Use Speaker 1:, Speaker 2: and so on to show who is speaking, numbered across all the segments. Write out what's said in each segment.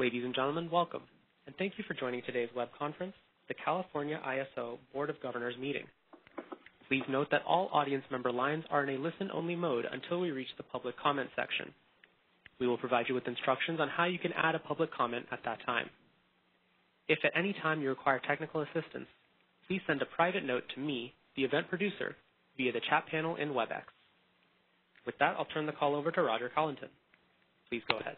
Speaker 1: Ladies and gentlemen, welcome, and thank you for joining today's web conference, the California ISO Board of Governors meeting. Please note that all audience member lines are in a listen-only mode until we reach the public comment section. We will provide you with instructions on how you can add a public comment at that time. If at any time you require technical assistance, please send a private note to me, the event producer, via the chat panel in WebEx. With that, I'll turn the call over to Roger Collanton. Please go ahead.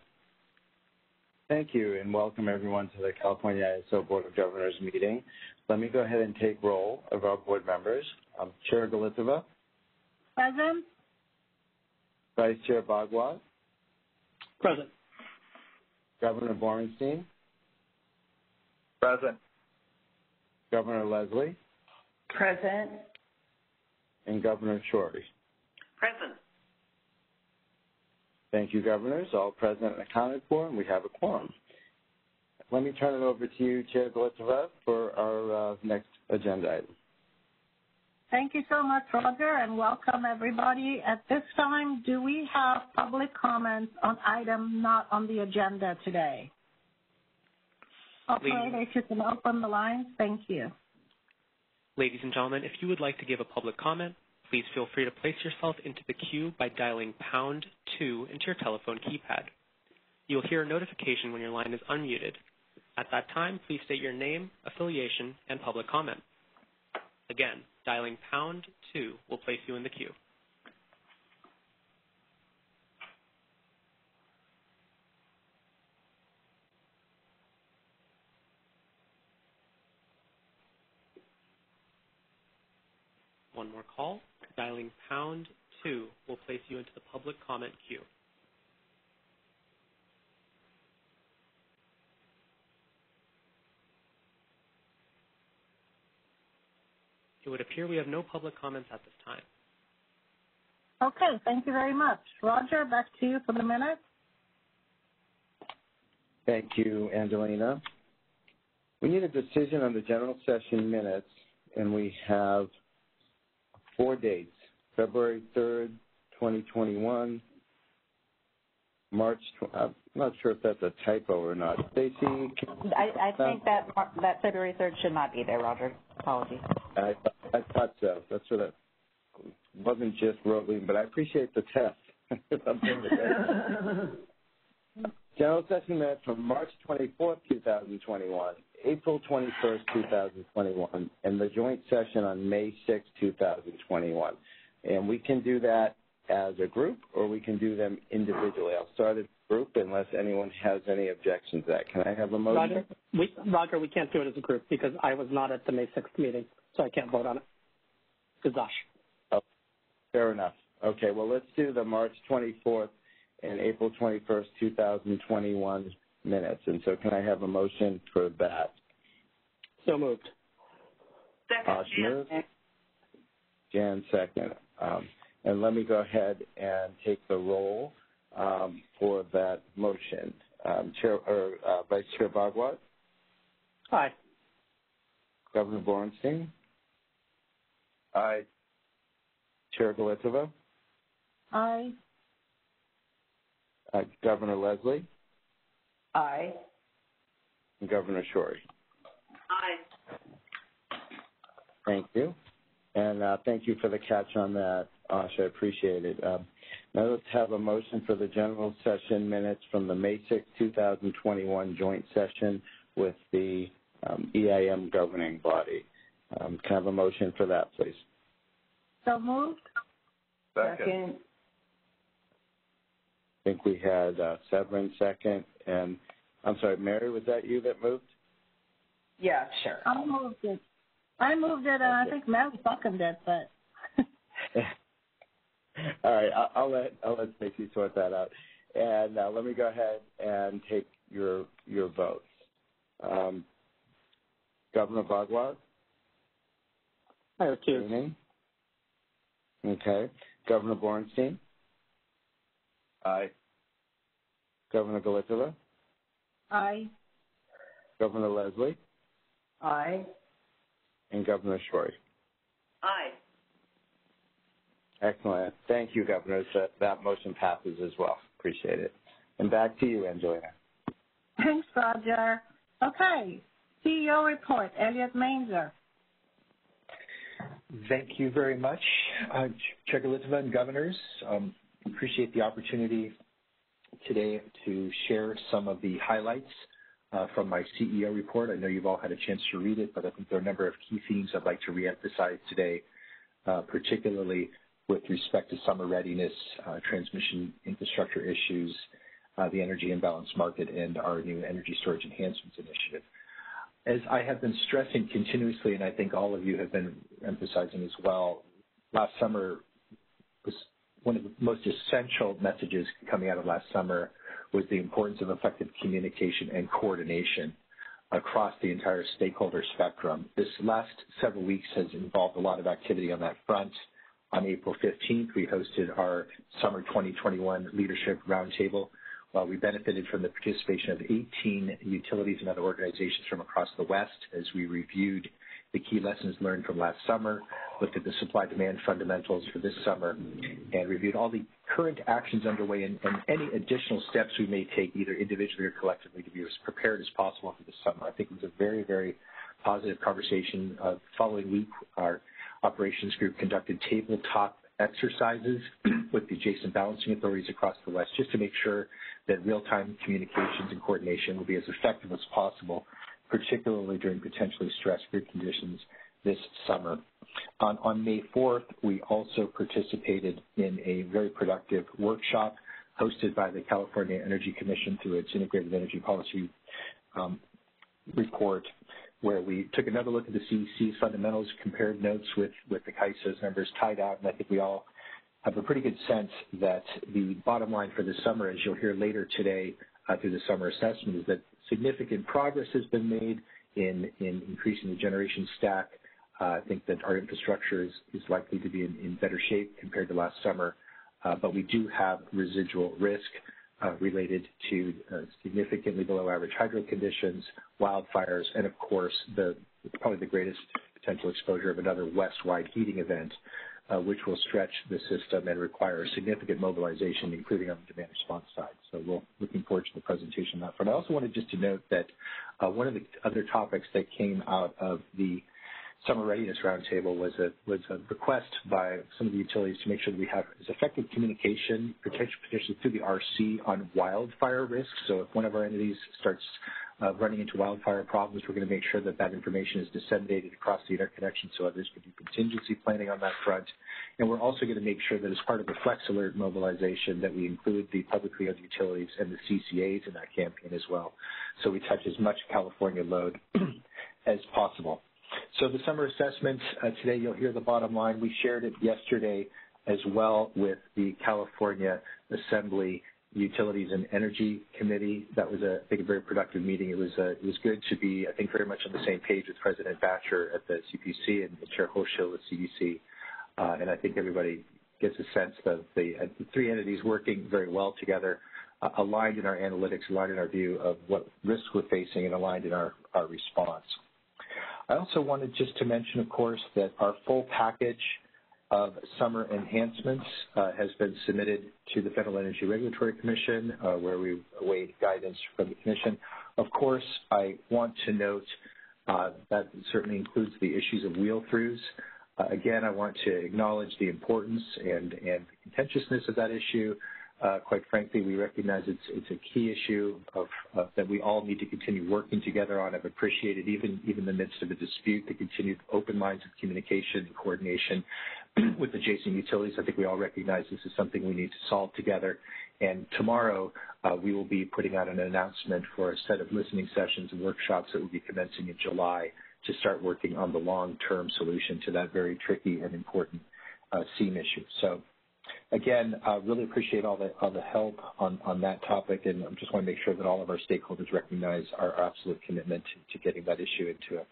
Speaker 2: Thank you, and welcome everyone to the California ISO Board of Governors meeting. Let me go ahead and take roll of our board members. Um, Chair Galiteva.
Speaker 3: Present.
Speaker 2: Vice Chair Bhagwat.
Speaker 4: Present.
Speaker 2: Governor Borenstein.
Speaker 5: Present.
Speaker 2: Governor Leslie.
Speaker 3: Present.
Speaker 2: And Governor Schori.
Speaker 6: Present.
Speaker 2: Thank you, Governors. All present and accounted for, and we have a quorum. Let me turn it over to you, Chair Galiteva, for our uh, next agenda item.
Speaker 3: Thank you so much, Roger, and welcome everybody. At this time, do we have public comments on item not on the agenda today? Operator, if you can open the lines, thank you.
Speaker 1: Ladies and gentlemen, if you would like to give a public comment, please feel free to place yourself into the queue by dialing pound 2 into your telephone keypad. You will hear a notification when your line is unmuted. At that time, please state your name, affiliation, and public comment. Again, dialing pound 2 will place you in the queue. One more call. Dialing pound 2 will place you into the public comment queue. It would appear we have no public comments at this time.
Speaker 3: Okay, thank you very much. Roger, back to you for the minutes.
Speaker 2: Thank you, Angelina. We need a decision on the general session minutes, and we have four dates, February 3rd, 2021, March, I'm not sure if that's a typo or not. Stacy?
Speaker 7: I, I think that that February 3rd should not be there, Roger. Apologies.
Speaker 2: I, I thought so. That's what it wasn't just rolling, but I appreciate the test. General session minutes from March 24th, 2021, April 21st, 2021, and the joint session on May 6th, 2021. And we can do that as a group or we can do them individually. I'll start as a group unless anyone has any objections to that. Can I have a motion?
Speaker 4: Roger, we, Roger, we can't do it as a group because I was not at the May 6th meeting, so I can't vote on it. Gazash.
Speaker 2: Oh, fair enough. Okay, well, let's do the March 24th and April 21st, 2021 minutes. And so can I have a motion for that?
Speaker 4: So moved.
Speaker 6: Second,
Speaker 2: Osh moves. Jan second. Um, and let me go ahead and take the roll um, for that motion. Um, Chair or uh, Vice Chair Bhagwat.
Speaker 4: Aye.
Speaker 2: Governor Borenstein.
Speaker 5: Aye.
Speaker 2: Chair Galiteva.
Speaker 3: Aye.
Speaker 2: Uh, Governor Leslie.
Speaker 7: Aye.
Speaker 2: And Governor Schori.
Speaker 6: Aye.
Speaker 2: Thank you. And uh, thank you for the catch on that, Ash. I appreciate it. Um, now let's have a motion for the general session minutes from the May 6, 2021 joint session with the um, EIM governing body. Um, can I have a motion for that, please?
Speaker 3: So moved.
Speaker 5: Second.
Speaker 2: I think we had uh, Severin second, and I'm sorry, Mary, was that you that moved?
Speaker 7: Yeah, sure.
Speaker 3: I moved it. I moved it, and I think Mel seconded it, but.
Speaker 2: All right, I'll, I'll let I'll let Stacy sort that out, and uh, let me go ahead and take your your votes. Um, Governor Bhagwat.
Speaker 4: I recuse.
Speaker 2: Okay. Governor Borenstein.
Speaker 5: Aye.
Speaker 2: Governor Galiteva.
Speaker 3: Aye.
Speaker 2: Governor Leslie.
Speaker 7: Aye.
Speaker 2: And Governor Schori.
Speaker 6: Aye.
Speaker 2: Excellent. Thank you, Governors. That, that motion passes as well. Appreciate it. And back to you, Angelina.
Speaker 3: Thanks, Roger. Okay, CEO report, Elliot Mainzer.
Speaker 8: Thank you very much, uh, Chair Galiteva and governors. Um, appreciate the opportunity today to share some of the highlights uh, from my CEO report. I know you've all had a chance to read it, but I think there are a number of key themes I'd like to reemphasize today, uh, particularly with respect to summer readiness, uh, transmission infrastructure issues, uh, the energy imbalance market, and our new energy storage enhancements initiative. As I have been stressing continuously, and I think all of you have been emphasizing as well, last summer was one of the most essential messages coming out of last summer was the importance of effective communication and coordination across the entire stakeholder spectrum. This last several weeks has involved a lot of activity on that front. On April 15th, we hosted our Summer 2021 Leadership Roundtable, uh, we benefited from the participation of 18 utilities and other organizations from across the West as we reviewed the key lessons learned from last summer, looked at the supply-demand fundamentals for this summer, and reviewed all the current actions underway and, and, any additional steps we may take either individually or collectively to be as prepared as possible for this summer. I think it was a very, very positive conversation. Uh, following week, our operations group conducted tabletop exercises with the adjacent balancing authorities across the West just to make sure that real-time communications and coordination will be as effective as possible, particularly during potentially stressed grid conditions this summer. On, on, May 4th, we also participated in a very productive workshop hosted by the California Energy Commission through its Integrated Energy Policy um, report, where we took another look at the CEC fundamentals, compared notes with, with the CAISO's numbers tied out, and I think we all have a pretty good sense that the bottom line for the summer, as you'll hear later today uh, through the summer assessment, is that significant progress has been made in, in increasing the generation stack. Uh, I think that our infrastructure is, is likely to be in, in better shape compared to last summer, uh, but we do have residual risk uh, related to uh, significantly below average hydro conditions, wildfires, and of course, the probably the greatest potential exposure of another west-wide heating event which will stretch the system and require significant mobilization, including on the demand response side. So we're looking forward to the presentation on that front. I also wanted just to note that uh, one of the other topics that came out of the Summer Readiness Roundtable was a, was a request by some of the utilities to make sure that we have as effective communication, potentially through the RC, on wildfire risks. So if one of our entities starts uh, running into wildfire problems, we're going to make sure that that information is disseminated across the interconnection so others can do contingency planning on that front. And we're also going to make sure that as part of the Flex Alert mobilization that we include the publicly owned utilities and the CCAs in that campaign as well. So we touch as much California load as possible. So the summer assessment, uh, today you'll hear the bottom line. We shared it yesterday as well with the California Assembly Utilities and Energy Committee. That was, a, I think, a very productive meeting. It was, uh, it was good to be, I think, very much on the same page with President Batjer at the CPC and Chair Hochschild at CEC. Uh, and I think everybody gets a sense of the, uh, the three entities working very well together, uh, aligned in our analytics, aligned in our view of what risks we're facing, and aligned in our, our response. I also wanted just to mention, of course, that our full package of summer enhancements uh, has been submitted to the Federal Energy Regulatory Commission, uh, where we await guidance from the Commission. Of course, I want to note uh, that certainly includes the issues of wheel-throughs. Again, I want to acknowledge the importance and, and contentiousness of that issue. Uh, quite frankly, we recognize it's, it's a key issue of, uh, that we all need to continue working together on. I've appreciated, even, even in the midst of a dispute, the continued open lines of communication and coordination with adjacent utilities. I think we all recognize this is something we need to solve together. And tomorrow, uh, we will be putting out an announcement for a set of listening sessions and workshops that will be commencing in July to start working on the long-term solution to that very tricky and important uh, SEAM issue. So again, uh, really appreciate all the, all the help on, on that topic, and I just want to make sure that all of our stakeholders recognize our, our absolute commitment to, to, getting that issue into a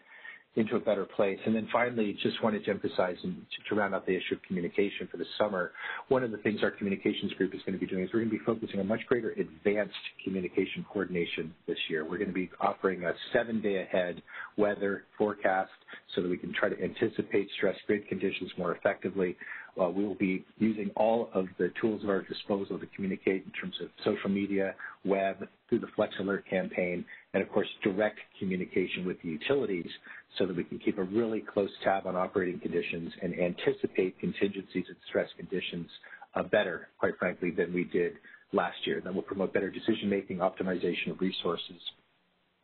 Speaker 8: into a better place. And then finally, just wanted to emphasize and to round out the issue of communication for the summer, one of the things our communications group is going to be doing is we're going to be focusing on much greater advanced communication coordination this year. We're going to be offering a seven-day ahead weather forecast so that we can try to anticipate stress grid conditions more effectively. Uh, we will be using all of the tools at our disposal to communicate in terms of social media, web, through the Flex Alert campaign, and of course direct communication with the utilities so that we can keep a really close tab on operating conditions and anticipate contingencies and stress conditions uh, better, quite frankly, than we did last year. That will promote better decision-making, optimization of resources,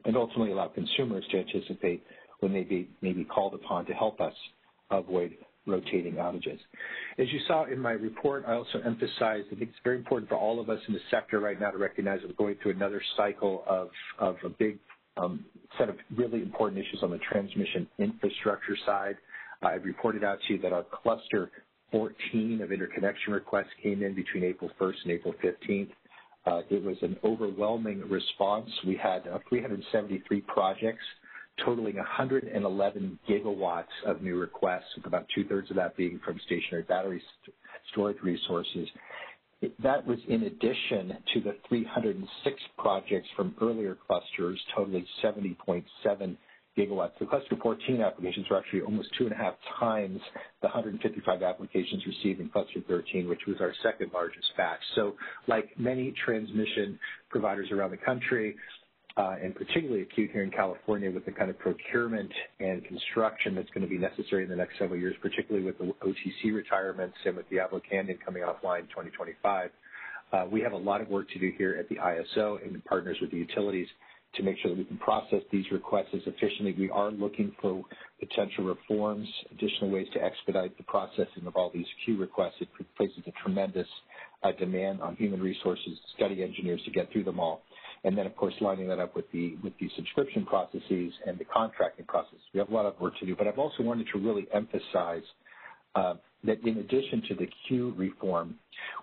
Speaker 8: and ultimately allow consumers to anticipate when they be, may be called upon to help us avoid rotating outages. As you saw in my report, I also emphasized, I think it's very important for all of us in the sector right now to recognize that we're going through another cycle of, of a big um, set of really important issues on the transmission infrastructure side. I've reported out to you that our cluster 14 of interconnection requests came in between April 1st and April 15th. Uh, it was an overwhelming response. We had uh, 373 projects totaling 111 gigawatts of new requests, with about two-thirds of that being from stationary battery st storage resources. That was in addition to the 306 projects from earlier clusters totaling 70.7 gigawatts. The cluster 14 applications were actually almost two and a half times the 155 applications received in cluster 13, which was our second largest batch. So like many transmission providers around the country, and particularly acute here in California with the kind of procurement and construction that's going to be necessary in the next several years, particularly with the OTC retirements and with Diablo Canyon coming offline in 2025. Uh, we have a lot of work to do here at the ISO and partners with the utilities to make sure that we can process these requests as efficiently. We are looking for potential reforms, additional ways to expedite the processing of all these queue requests. It places a tremendous uh, demand on human resources, study engineers to get through them all and then of course lining that up with the with the subscription processes and the contracting process. We have a lot of work to do, but I've also wanted to really emphasize uh, that in addition to the queue reform,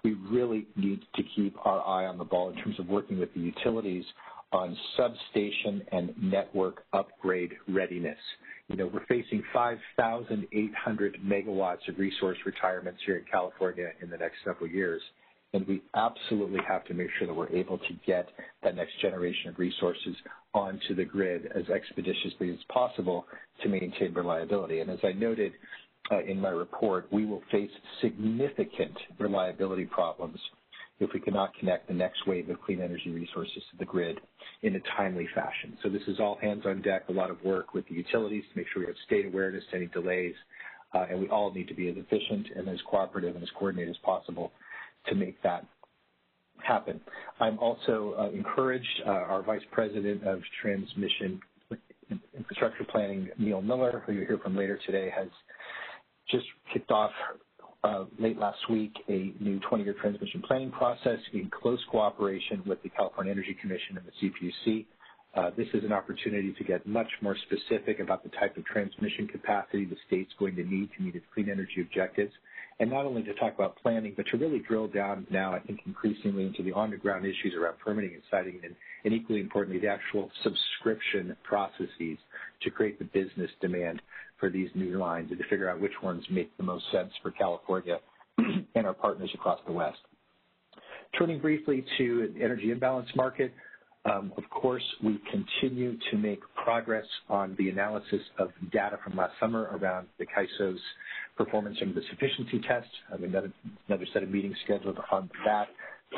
Speaker 8: we really need to keep our eye on the ball in terms of working with the utilities on substation and network upgrade readiness. You know, we're facing 5,800 megawatts of resource retirements here in California in the next several years and we absolutely have to make sure that we're able to get that next generation of resources onto the grid as expeditiously as possible to maintain reliability. And as I noted uh, in my report, we will face significant reliability problems if we cannot connect the next wave of clean energy resources to the grid in a timely fashion. So this is all hands on deck, a lot of work with the utilities to make sure we have state awareness to any delays, uh, and we all need to be as efficient and as cooperative and as coordinated as possible to make that happen. I'm also uh, encouraged, uh, our Vice President of Transmission Infrastructure Planning, Neil Millar, who you'll hear from later today, has just kicked off uh, late last week a new 20-year transmission planning process in close cooperation with the California Energy Commission and the CPUC. Uh, this is an opportunity to get much more specific about the type of transmission capacity the state's going to need to meet its clean energy objectives and not only to talk about planning, but to really drill down now, I think, increasingly into the on-the-ground issues around permitting and siting, and, and equally importantly, the actual subscription processes to create the business demand for these new lines and to figure out which ones make the most sense for California and our partners across the West. Turning briefly to the energy imbalance market, um, of course, we continue to make progress on the analysis of data from last summer around the CAISO's performance under the sufficiency test. I mean, another set of meetings scheduled on that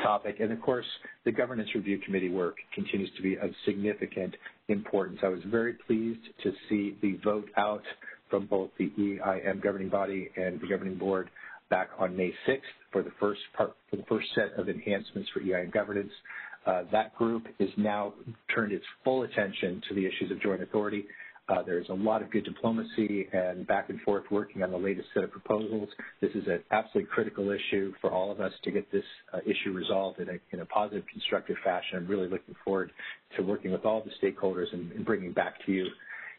Speaker 8: topic. And of course, the governance review committee work continues to be of significant importance. I was very pleased to see the vote out from both the EIM governing body and the governing board back on May 6th for the first part, for the first set of enhancements for EIM governance. Uh, that group is now turned its full attention to the issues of joint authority there's a lot of good diplomacy and back and forth working on the latest set of proposals. This is an absolutely critical issue for all of us to get this uh, issue resolved in a, in a, positive, constructive fashion. I'm really looking forward to working with all the stakeholders and, and, bringing back to you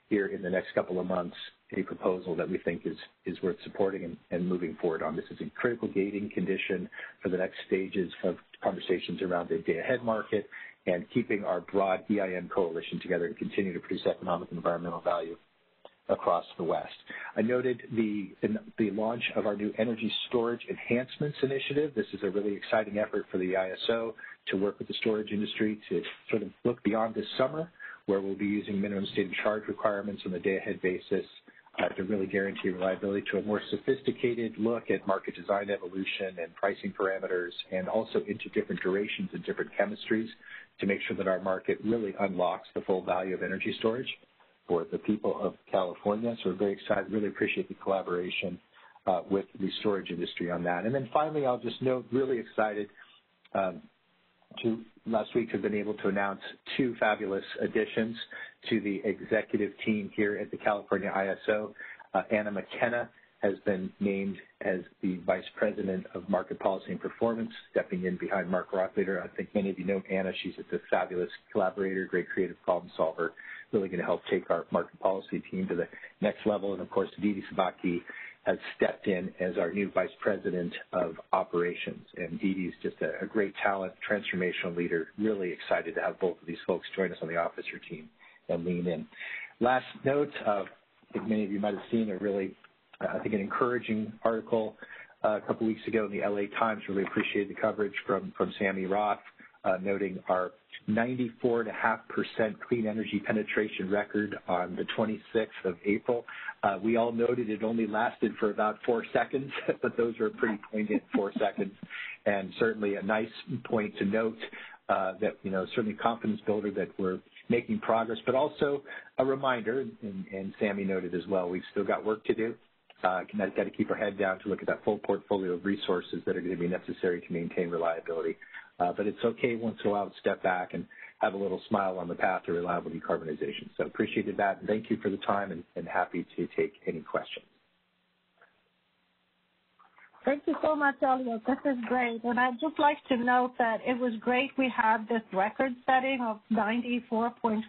Speaker 8: here in the next couple of months a proposal that we think is, is worth supporting and, and moving forward on. This is a critical gating condition for the next stages of conversations around the day-ahead market and keeping our broad EIM coalition together and continue to produce economic and environmental value. across the West. I noted the, the launch of our new Energy Storage Enhancements Initiative. This is a really exciting effort for the ISO to work with the storage industry to sort of look beyond this summer, where we'll be using minimum state of charge requirements on a day-ahead basis uh, to really guarantee reliability to a more sophisticated look at market design evolution and pricing parameters and also into different durations and different chemistries to make sure that our market really unlocks the full value of energy storage for the people of California. So we're very excited, really appreciate the collaboration uh, with the storage industry on that. And then finally, I'll just note, really excited um, to last week have been able to announce two fabulous additions to the executive team here at the California ISO. Uh, Anna McKenna has been named as the Vice President of Market Policy and Performance, stepping in behind Mark Rothleder. I think many of you know Anna. She's a fabulous collaborator, great creative problem solver, really going to help take our market policy team to the next level. And of course, Dede Subakti has stepped in as our new Vice President of Operations. And Didi is just a, a great talent, transformational leader. Really excited to have both of these folks join us on the officer team and lean in. Last note, uh, I think many of you might have seen a really, I think, an encouraging article uh, a couple weeks ago in the LA Times. Really appreciated the coverage from, from Sammy Roth uh, noting our 94.5% clean energy penetration record on the 26th of April. Uh, we all noted it only lasted for about four seconds, but those were pretty poignant four seconds, and certainly a nice point to note uh, that, you know, certainly confidence builder that we're making progress, but also a reminder, and, and Sammy noted as well, we've still got work to do. Uh, got to keep our head down to look at that full portfolio of resources that are going to be necessary to maintain reliability. Uh, but it's okay once in a while to step back and have a little smile on the path to reliable decarbonization. So appreciated that. And thank you for the time and, and happy to take any questions.
Speaker 3: Thank you so much, Elliot. This is great. And I'd just like to note that it was great we had this record setting of 94.5%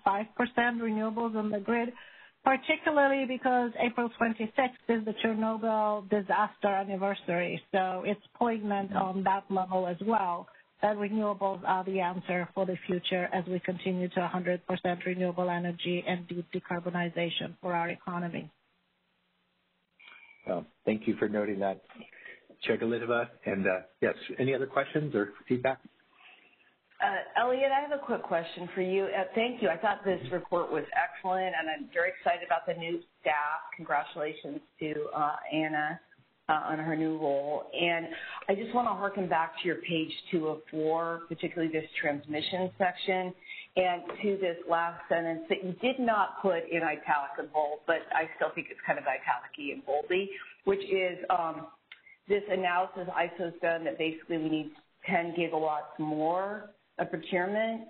Speaker 3: renewables on the grid, particularly because April 26th is the Chernobyl disaster anniversary. So it's poignant on that level as well that renewables are the answer for the future as we continue to 100% renewable energy and deep decarbonization for our economy.
Speaker 8: Well, thank you for noting that, Chair Galiteva. And uh, yes, any other questions or feedback?
Speaker 6: Uh, Elliot, I have a quick question for you. Uh, thank you. I thought this report was excellent, and I'm very excited about the new staff. Congratulations to uh, Anna on her new role. And I just want to harken back to your page two of four, particularly this transmission section, and to this last sentence that you did not put in italic and bold, but I still think it's kind of italic and boldy, which is um, this analysis ISO's done that basically we need 10 gigawatts more of procurement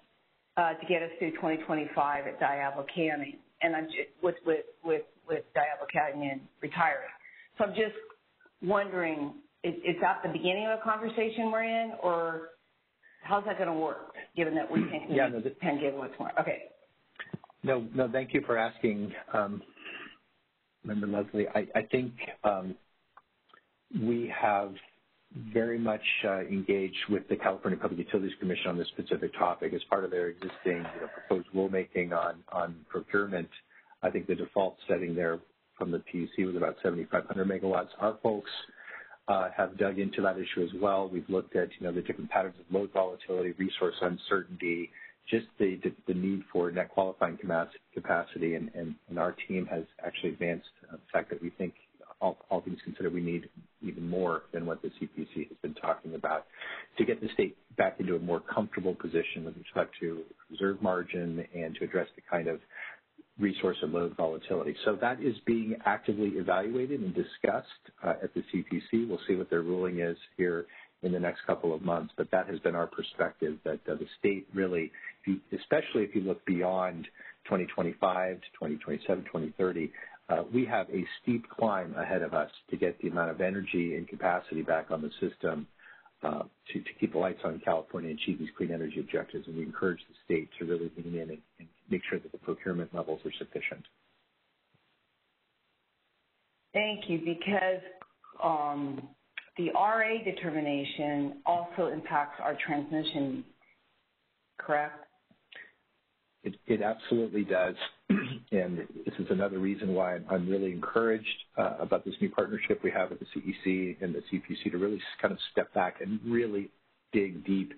Speaker 6: uh, to get us through 2025 at Diablo Canyon, and I'm just, with with with with Diablo Canyon retiring. So I'm just wondering, is, is that the beginning of a conversation we're in, or how's that going to work, given that we're thinking
Speaker 8: yeah, no,
Speaker 6: 10 gigawatts more? Okay.
Speaker 8: No, no, thank you for asking, um, Member Leslie. I, I think um, we have very much uh, engaged with the California Public Utilities Commission on this specific topic as part of their existing you know, proposed rulemaking on, on procurement. I think the default setting there from the PUC was about 7,500 megawatts. Our folks uh, have dug into that issue as well. We've looked at, you know, the different patterns of load volatility, resource uncertainty, just the, the, need for net qualifying capacity, and, and, and our team has actually advanced the fact that we think all, things considered, we need even more than what the CPUC has been talking about to get the state back into a more comfortable position with respect to reserve margin and to address the kind of resource and load volatility. So that is being actively evaluated and discussed uh, at the CPC. We'll see what their ruling is here in the next couple of months, but that has been our perspective that uh, the state really, especially if you look beyond 2025 to 2027, 2030, uh, we have a steep climb ahead of us to get the amount of energy and capacity back on the system uh, to, keep the lights on in California and achieve these clean energy objectives. And we encourage the state to really lean in and, and make sure that the procurement levels are sufficient.
Speaker 6: Thank you, because um, the RA determination also impacts our transmission, correct?
Speaker 8: It, it absolutely does. and this is another reason why I'm really encouraged uh, about this new partnership we have with the CEC and the CPUC to really kind of step back and really dig deep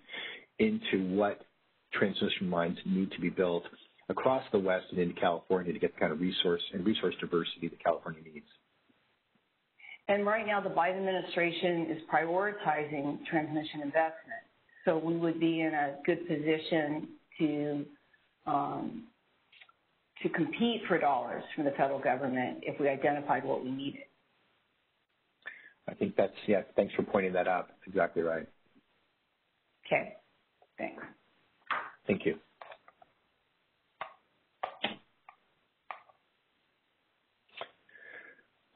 Speaker 8: into what transmission lines need to be built across the West and into California to get the kind of resource and resource diversity that California needs.
Speaker 6: And right now, the Biden administration is prioritizing transmission investment. So we would be in a good position to um, to compete for dollars from the federal government if we identified what we needed.
Speaker 8: I think that's yeah. Thanks for pointing that out. That's exactly right.
Speaker 6: Okay. Thanks.
Speaker 8: Thank you.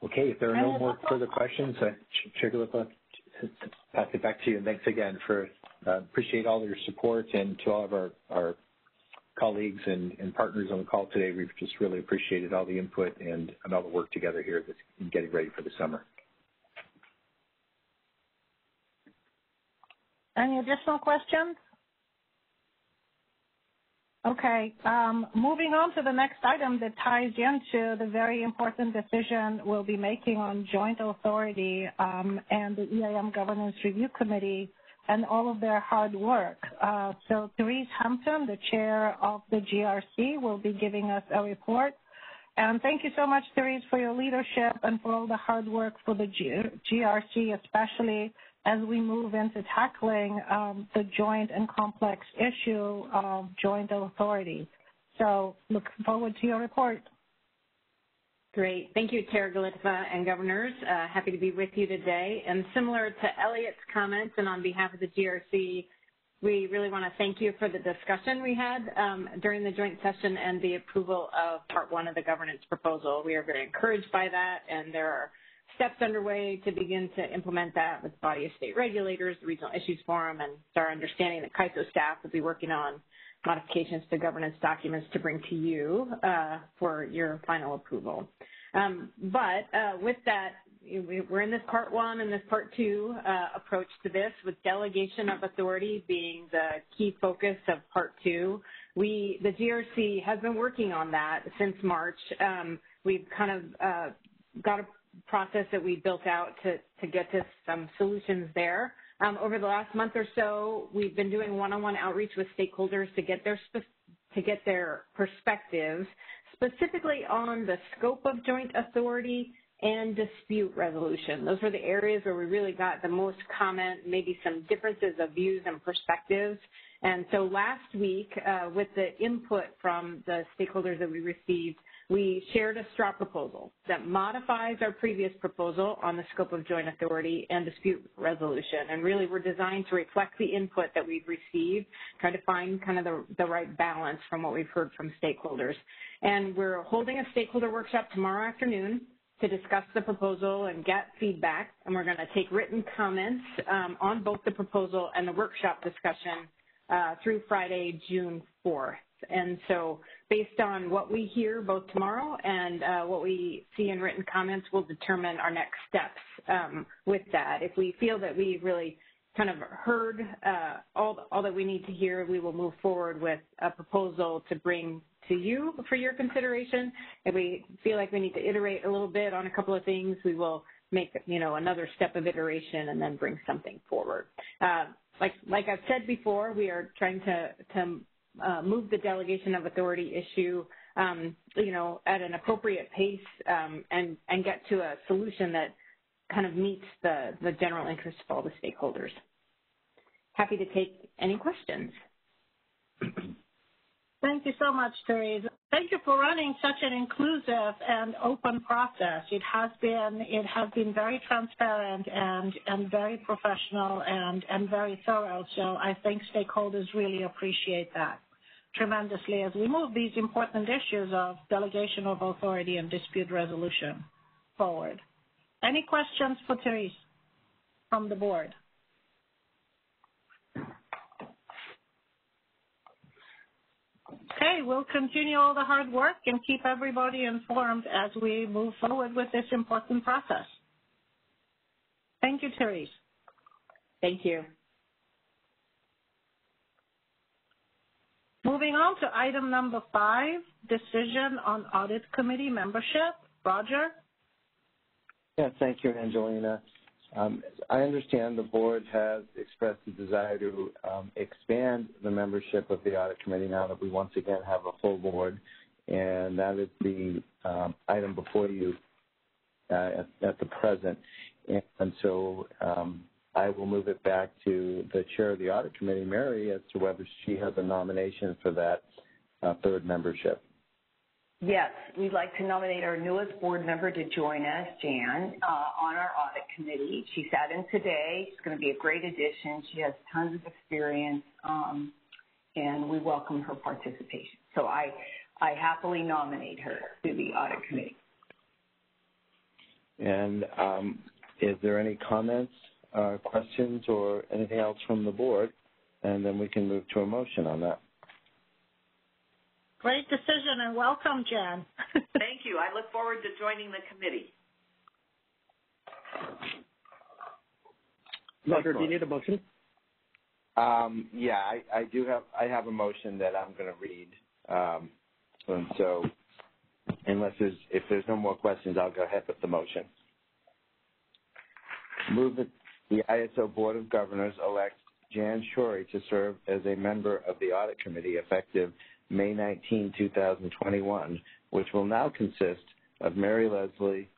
Speaker 8: Okay, if there are no more further questions, uh, Chair Galipa, pass it back to you. And thanks again for uh, appreciate all your support and to all of our, our colleagues and, and, partners on the call today. We've just really appreciated all the input and, and all the work together here in getting ready for the summer.
Speaker 3: Any additional questions? Okay, um, moving on to the next item that ties into the very important decision we'll be making on joint authority um, and the EIM Governance Review Committee and all of their hard work. Uh, so Therese Hampton, the chair of the GRC, will be giving us a report. And thank you so much, Therese, for your leadership and for all the hard work for the G GRC, especially as we move into tackling um, the joint and complex issue of joint authority. So look forward to your report.
Speaker 9: Great. Thank you, Chair Galiteva and governors. Uh, happy to be with you today. And similar to Elliot's comments and on behalf of the GRC, we really want to thank you for the discussion we had um, during the joint session and the approval of part one of the governance proposal. We are very encouraged by that, and there are steps underway to begin to implement that with the body of state regulators, the Regional Issues Forum, and it's our understanding that CAISO staff will be working on modifications to governance documents to bring to you uh, for your final approval. Um, but uh, with that, we're in this part one and this part two uh, approach to this with delegation of authority being the key focus of part two. We, the GRC has been working on that since March. Um, we've kind of uh, got a process that we built out to, to get to some solutions there. Um, over the last month or so, we've been doing one-on-one outreach with stakeholders to get their to get their perspectives, specifically on the scope of joint authority and dispute resolution. Those were the areas where we really got the most comment, maybe some differences of views and perspectives. And so last week, uh, with the input from the stakeholders that we received, we shared a straw proposal that modifies our previous proposal on the scope of joint authority and dispute resolution. And really, we're designed to reflect the input that we've received, try to find kind of the, the right balance from what we've heard from stakeholders. And we're holding a stakeholder workshop tomorrow afternoon to discuss the proposal and get feedback. And we're going to take written comments um, on both the proposal and the workshop discussion uh, through Friday, June 4th. And so based on what we hear both tomorrow and uh, what we see in written comments, we'll determine our next steps um, with that. If we feel that we've really kind of heard uh, all, all that we need to hear, we will move forward with a proposal to bring to you for your consideration. If we feel like we need to iterate a little bit on a couple of things, we will make you know another step of iteration and then bring something forward. Uh, like like I've said before, we are trying to to uh, move the delegation of authority issue, um, you know, at an appropriate pace um, and and get to a solution that kind of meets the the general interest of all the stakeholders. Happy to take any questions.
Speaker 3: Thank you so much, Therese. Thank you for running such an inclusive and open process. It has been it has been very transparent and and very professional and and very thorough. So I think stakeholders really appreciate that tremendously as we move these important issues of delegation of authority and dispute resolution forward. Any questions for Therese from the board? Okay, we'll continue all the hard work and keep everybody informed as we move forward with this important process. Thank you, Therese.
Speaker 9: Thank you.
Speaker 3: Moving on to item number five, decision on audit committee membership. Roger?
Speaker 2: Yeah, thank you, Angelina. Um, I understand the board has expressed a desire to um, expand the membership of the audit committee now that we once again have a full board, and that is the um, item before you uh, at, at, the present. And, and so um, I will move it back to the chair of the audit committee, Mary, as to whether she has a nomination for that uh, third membership.
Speaker 6: Yes, we'd like to nominate our newest board member to join us, Jan, uh, on our audit committee. She sat in today. She's going to be a great addition. She has tons of experience, um, and we welcome her participation. So I, I happily nominate her to the audit committee.
Speaker 2: And um, is there any comments, questions, or anything else from the board? And then we can move to a motion on that.
Speaker 3: Great decision and welcome, Jan.
Speaker 10: Thank you. I look forward to joining the committee.
Speaker 4: Roger, do you need a motion?
Speaker 2: Um, yeah, I, I, do have. I have a motion that I'm going to read, um, and so unless there's if there's no more questions, I'll go ahead with the motion. Move that the ISO Board of Governors elects Jan Schori to serve as a member of the Audit Committee effective May 19, 2021, which will now consist of Mary Leslie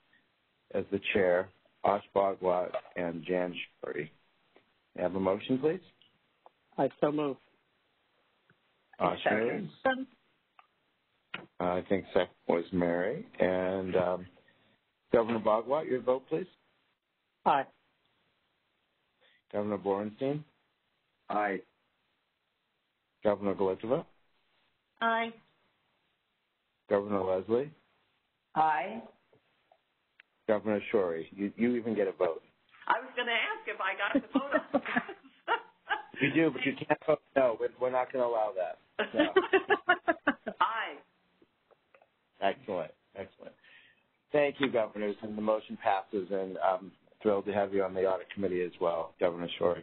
Speaker 2: as the chair, Ash Bhagwat, and Jan Schori. Have a motion, please?
Speaker 4: I so move.
Speaker 2: Ash moves. I think second was Mary. And um, Governor Bhagwat, your vote, please.
Speaker 4: Aye.
Speaker 2: Governor Borenstein?
Speaker 5: Aye.
Speaker 2: Governor Galiteva?
Speaker 3: Aye.
Speaker 2: Governor Leslie?
Speaker 6: Aye.
Speaker 2: Governor Schori, you, you even get a vote.
Speaker 10: I was going to ask if I got to vote on
Speaker 2: You do, but you can't vote no. We're, we're not going to allow that.
Speaker 10: No. Aye.
Speaker 2: Excellent. Excellent. Thank you, governors, and the motion passes, and I'm thrilled to have you on the audit committee as well, Governor Schori.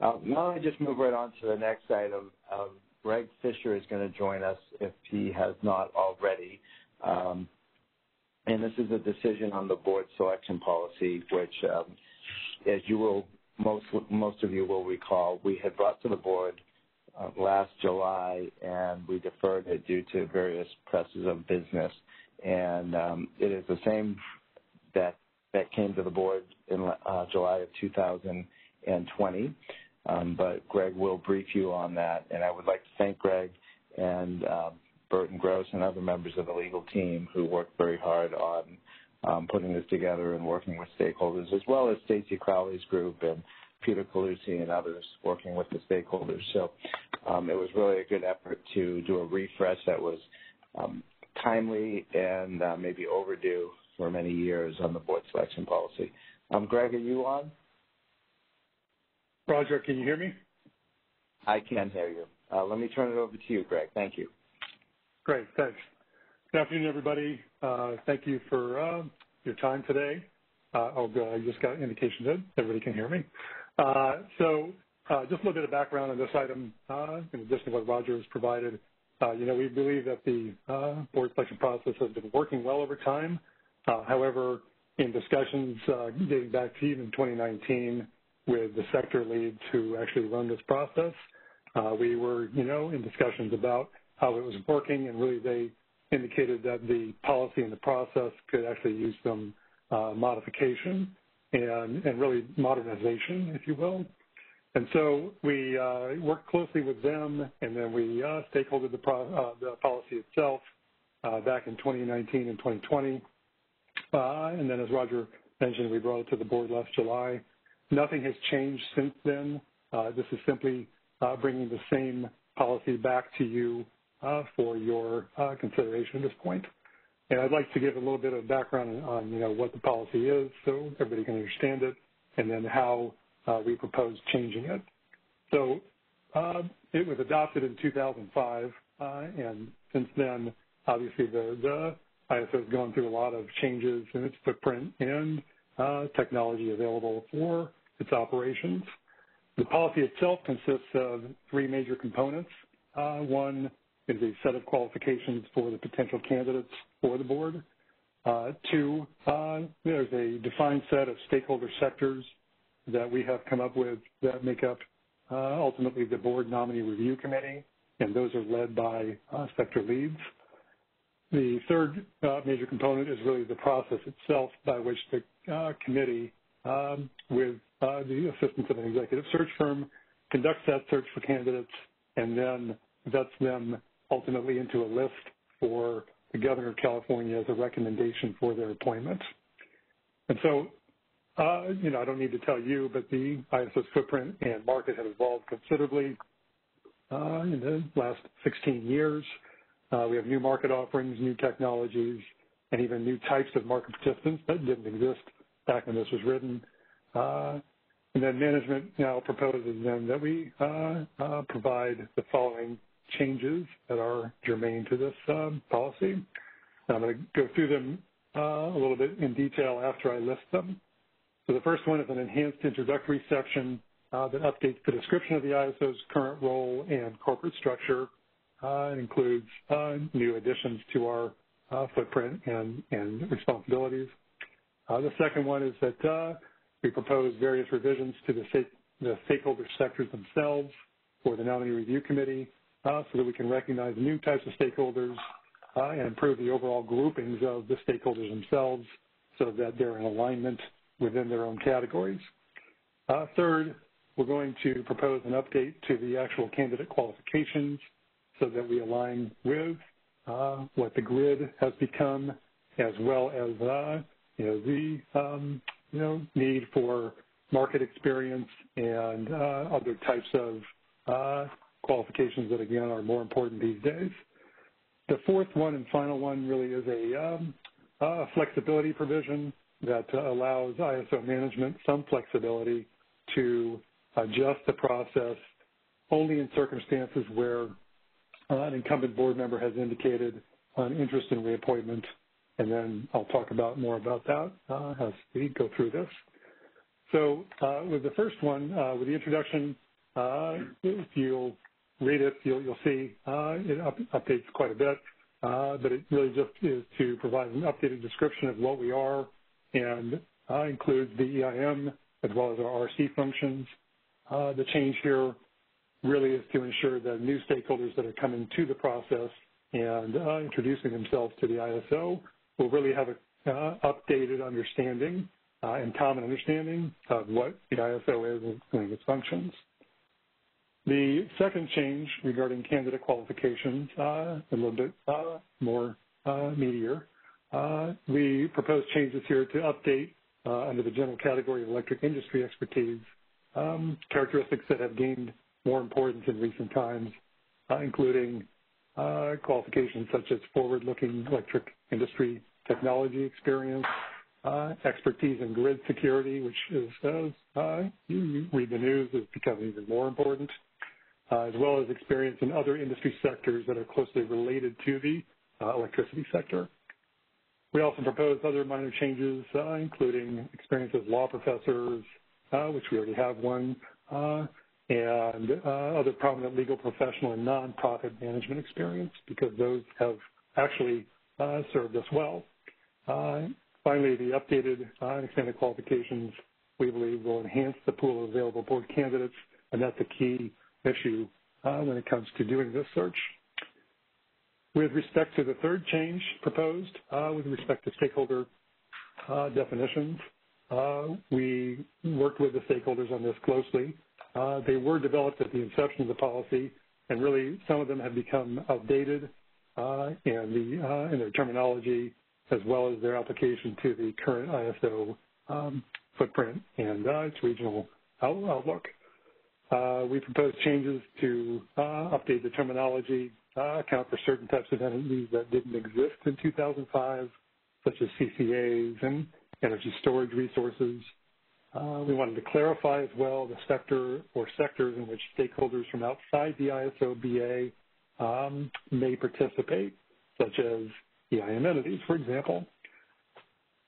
Speaker 2: Uh, now I just move right on to the next item. Um, Greg Fisher is going to join us if he has not already. Um, and this is a decision on the board selection policy, which, um, as you will, most most of you will recall, we had brought to the board uh, last July, and we deferred it due to various presses of business. And um, it is the same that that came to the board in uh, July of 2020. Um, but Greg will brief you on that. And I would like to thank Greg and um, Burton Gross and other members of the legal team who worked very hard on um, putting this together and working with stakeholders, as well as Stacey Crowley's group and Peter Calusi and others working with the stakeholders. So um, it was really a good effort to do a refresh that was um, timely and uh, maybe overdue for many years on the board selection policy. Um, Greg, are you on?
Speaker 11: Roger, can you hear me?
Speaker 2: I can hear you. Uh, let me turn it over to you, Greg. Thank you.
Speaker 11: Great, thanks. Good afternoon, everybody. Uh, thank you for uh, your time today. Uh, oh, good. I just got indication that everybody can hear me. Uh, so uh, just a little bit of background on this item, in addition to what Roger has provided. you know, we believe that the board selection process has been working well over time. however, in discussions dating back to even 2019, with the sector leads who actually run this process. Uh, we were, you know, in discussions about how it was working, and really they indicated that the policy and the process could actually use some uh, modification and, and really modernization, if you will. And so we uh, worked closely with them, and then we uh, stakeholdered the, pro uh, the policy itself uh, back in 2019 and 2020. And then, as Roger mentioned, we brought it to the board last July. Nothing has changed since then. Uh, this is simply uh, bringing the same policy back to you uh, for your consideration at this point. And I'd like to give a little bit of background on, you know, what the policy is so everybody can understand it, and then how we propose changing it. So it was adopted in 2005, and since then, obviously, the ISO has gone through a lot of changes in its footprint and technology available for its operations. The policy itself consists of three major components. Uh, one is a set of qualifications for the potential candidates for the board. Uh, two, uh, there's a defined set of stakeholder sectors that we have come up with that make up uh, ultimately the board nominee review committee, and those are led by uh, sector leads. The third uh, major component is really the process itself by which the uh, committee, um, with uh, the assistance of an executive search firm, conducts that search for candidates and then vets them ultimately into a list for the governor of California as a recommendation for their appointment. And so, uh, you know, I don't need to tell you, but the ISO's footprint and market have evolved considerably uh, in the last 16 years. Uh, we have new market offerings, new technologies, and even new types of market participants that didn't exist back when this was written. Uh, and then management now proposes then that we uh, provide the following changes that are germane to this um, policy. I'm going to go through them uh, a little bit in detail after I list them. So the first one is an enhanced introductory section uh, that updates the description of the ISO's current role and corporate structure. Uh, it includes uh, new additions to our uh, footprint and, responsibilities. Uh, the second one is that we propose various revisions to the, stake, the stakeholder sectors themselves for the nominee review committee uh, so that we can recognize new types of stakeholders uh, and improve the overall groupings of the stakeholders themselves so that they're in alignment within their own categories. Uh, third, we're going to propose an update to the actual candidate qualifications so that we align with uh, what the grid has become as well as uh, you know, the um, you know, need for market experience and uh, other types of uh, qualifications that, again, are more important these days. The fourth one and final one really is a, um, a flexibility provision that uh, allows ISO management some flexibility to adjust the process only in circumstances where uh, an incumbent board member has indicated an interest in reappointment, and then I'll talk about more about that uh, as we go through this. So uh, with the first one, uh, with the introduction, uh, if you'll read it, you'll, you'll see uh, it up, updates quite a bit, uh, but it really just is to provide an updated description of what we are and includes the EIM as well as our RC functions. The change here really is to ensure that new stakeholders that are coming to the process and uh, introducing themselves to the ISO will really have an uh, updated understanding and common understanding of what the ISO is and its functions. The second change regarding candidate qualifications, uh, a little bit uh, more uh, meatier. Uh, we propose changes here to update uh, under the general category of electric industry expertise um, characteristics that have gained more importance in recent times, uh, including qualifications such as forward-looking electric industry technology experience, expertise in grid security, which is, as you read the news, is becoming even more important, uh, as well as experience in other industry sectors that are closely related to the uh, electricity sector. We also propose other minor changes, uh, including experience as law professors, uh, which we already have one, uh, and uh, other prominent legal professional and nonprofit management experience, because those have actually served us well. finally, the updated and extended qualifications, we believe, will enhance the pool of available board candidates, and that's a key issue uh, when it comes to doing this search. With respect to the third change proposed, uh, with respect to stakeholder uh, definitions, uh, we worked with the stakeholders on this closely. Uh, they were developed at the inception of the policy, and really some of them have become outdated uh, in, the, in their terminology as well as their application to the current ISO um, footprint and its regional outlook. Uh, we propose changes to uh, update the terminology, uh, account for certain types of entities that didn't exist in 2005, such as CCAs and energy storage resources. Uh, we wanted to clarify as well the sector or sectors in which stakeholders from outside the ISO BA um, may participate, such as EIM entities, for example.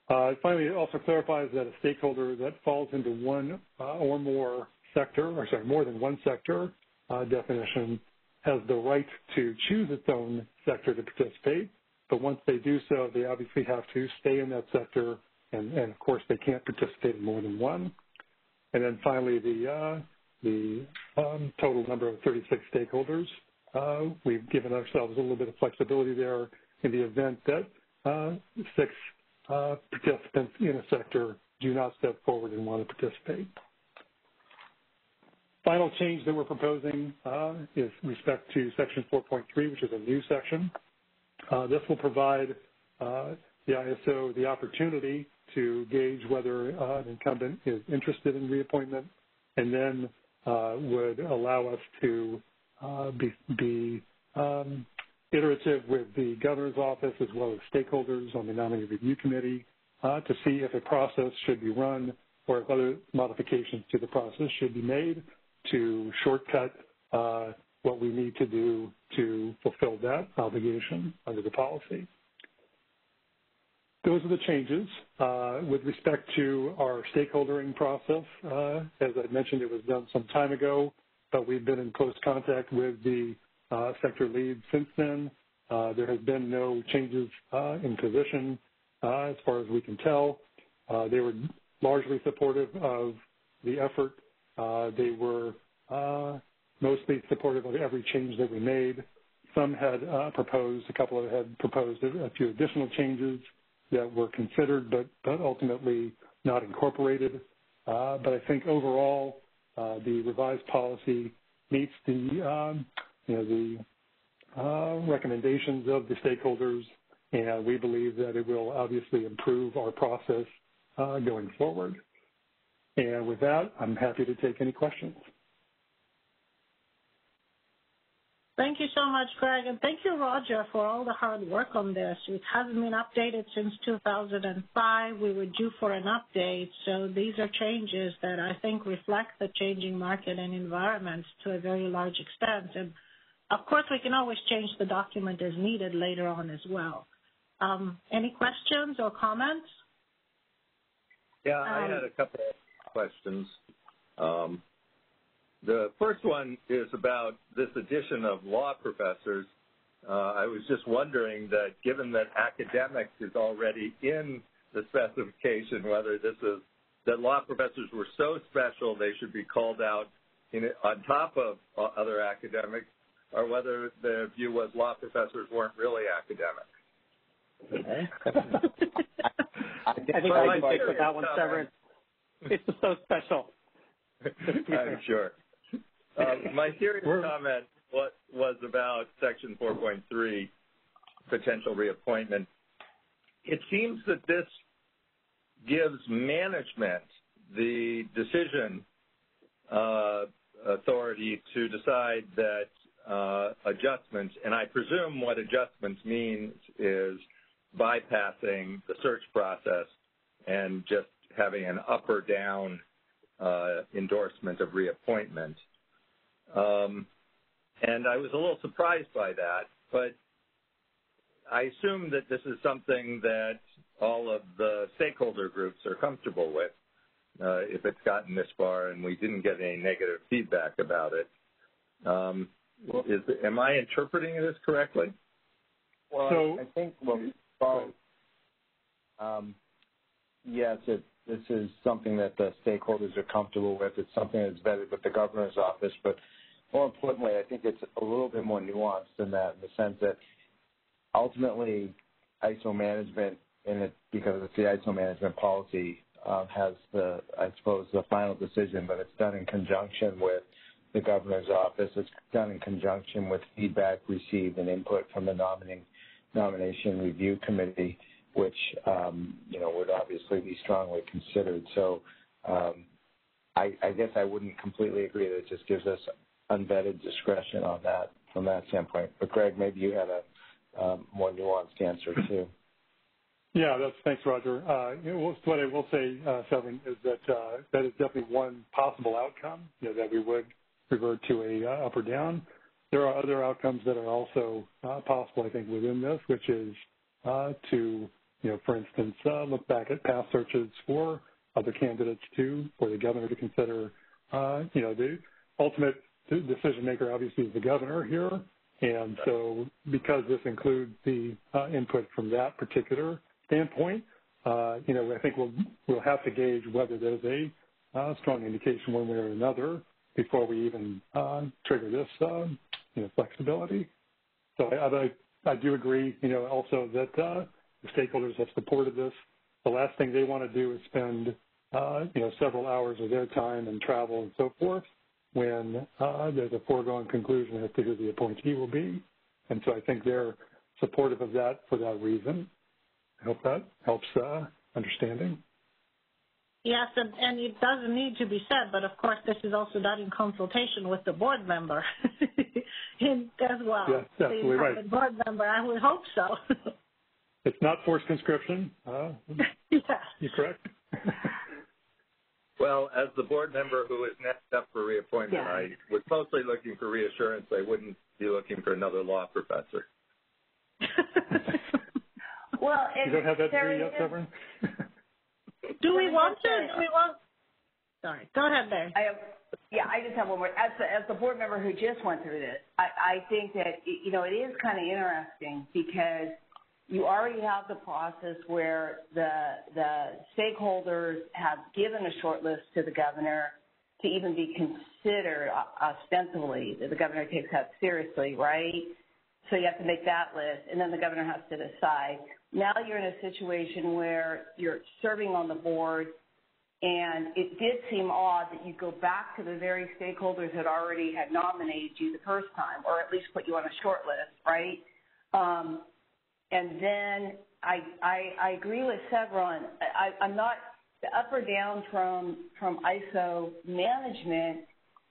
Speaker 11: Uh, finally, it also clarifies that a stakeholder that falls into one uh, or more sector, or sorry, more than one sector uh, definition has the right to choose its own sector to participate, but once they do so, they obviously have to stay in that sector, and, and of course they can't participate in more than one. And then finally, the, uh, the um, total number of 36 stakeholders. Uh, we've given ourselves a little bit of flexibility there in the event that uh, six uh, participants in a sector do not step forward and want to participate. Final change that we're proposing uh, is respect to section 4.3, which is a new section. Uh, this will provide the ISO the opportunity to gauge whether uh, an incumbent is interested in reappointment and then uh, would allow us to uh, be, be um, iterative with the governor's office as well as stakeholders on the nominating review committee uh, to see if a process should be run or if other modifications to the process should be made to shortcut uh, what we need to do to fulfill that obligation under the policy. Those are the changes. Uh, with respect to our stakeholdering process, uh, as I mentioned, it was done some time ago, but we've been in close contact with the uh, sector lead since then. Uh, there has been no changes uh, in position uh, as far as we can tell. they were largely supportive of the effort. they were mostly supportive of every change that we made. Some had proposed, a couple of had proposed a few additional changes that were considered but, but ultimately not incorporated. Uh, but I think overall, uh, the revised policy meets the, um, you know, the uh, recommendations of the stakeholders, and we believe that it will obviously improve our process uh, going forward. And with that, I'm happy to take any questions.
Speaker 3: Thank you so much, Greg, and thank you, Roger, for all the hard work on this. It hasn't been updated since 2005. We were due for an update, so these are changes that I think reflect the changing market and environment to a very large extent. And of course, we can always change the document as needed later on as well. Um, any questions or comments?
Speaker 5: Yeah, I um, had a couple of questions. Um, the first one is about this addition of law professors. Uh, I was just wondering that given that academics is already in the specification, whether this is that law professors were so special they should be called out in, on top of uh, other academics, or whether the view was law professors weren't really academics.
Speaker 4: Okay. I, I think I might take with that one, Severin. It's so special.
Speaker 5: I'm sure. Um, my serious comment was, was about Section 4.3, potential reappointment. It seems that this gives management the decision uh, authority to decide that uh, adjustments, and I presume what adjustments means is bypassing the search process and just having an up or down uh, endorsement of reappointment. Um, and I was a little surprised by that, but I assume that this is something that all of the stakeholder groups are comfortable with uh, if it's gotten this far and we didn't get any negative feedback about it. Um, is, am I interpreting this correctly?
Speaker 2: Well, so, I, I think, well, well um, yes, it, this is something that the stakeholders are comfortable with. It's something that's vetted with the governor's office, but more importantly, I think it's a little bit more nuanced than that in the sense that ultimately ISO management, in it, because it's the ISO management policy, um, has the, I suppose, the final decision, but it's done in conjunction with the governor's office. It's done in conjunction with feedback received and input from the nominating, nomination review committee, which um, you know would obviously be strongly considered. So um, I, I guess I wouldn't completely agree that it just gives us unvetted discretion on that from that standpoint. But Greg, maybe you had a um, more nuanced answer too.
Speaker 11: Yeah, that's thanks, Roger. Uh, you know, what I will say, uh, Severin, is that uh, that is definitely one possible outcome. You know, that we would revert to a uh, up or down. There are other outcomes that are also uh, possible, I think, within this, which is uh, to, you know, for instance, uh, look back at past searches for other candidates too, for the governor to consider, you know, the ultimate decision maker obviously is the governor here. And so because this includes the uh, input from that particular standpoint, uh, you know, I think we'll, we'll have to gauge whether there's a uh, strong indication one way or another before we even uh, trigger this, uh, you know, flexibility. So I, I, I, do agree, you know, also that uh, the stakeholders have supported this. The last thing they want to do is spend, you know, several hours of their time and travel and so forth when uh, there's a foregone conclusion as to who the appointee will be. And so I think they're supportive of that for that reason. I hope that helps uh, understanding.
Speaker 3: Yes, and, and it doesn't need to be said, but of course this is also done in consultation with the board member in, as well.
Speaker 11: Yes, absolutely
Speaker 3: the
Speaker 11: right.
Speaker 3: board member, I would hope so.
Speaker 11: it's not forced conscription. Uh,
Speaker 3: yeah.
Speaker 11: You're correct.
Speaker 5: well, as the board member who is next up for reappointment,
Speaker 3: yeah.
Speaker 5: I was mostly looking for reassurance I wouldn't be looking for another law professor.
Speaker 6: well,
Speaker 11: you don't have that degree yet, Severin?
Speaker 3: Do we want to? Do we want? Sorry, go ahead, there.
Speaker 6: I have, yeah, I just have one more. As the, as the board member who just went through this, I, I think that you know it is kind of interesting because you already have the process where the the stakeholders have given a short list to the governor to even be considered ostensibly that the governor takes that seriously, right? So you have to make that list, and then the governor has to decide. Now you're in a situation where you're serving on the board, and it did seem odd that you go back to the very stakeholders that already had nominated you the first time, or at least put you on a short list, right? Um, and then I, I, I agree with Severin. I, I'm not the up or down from from ISO management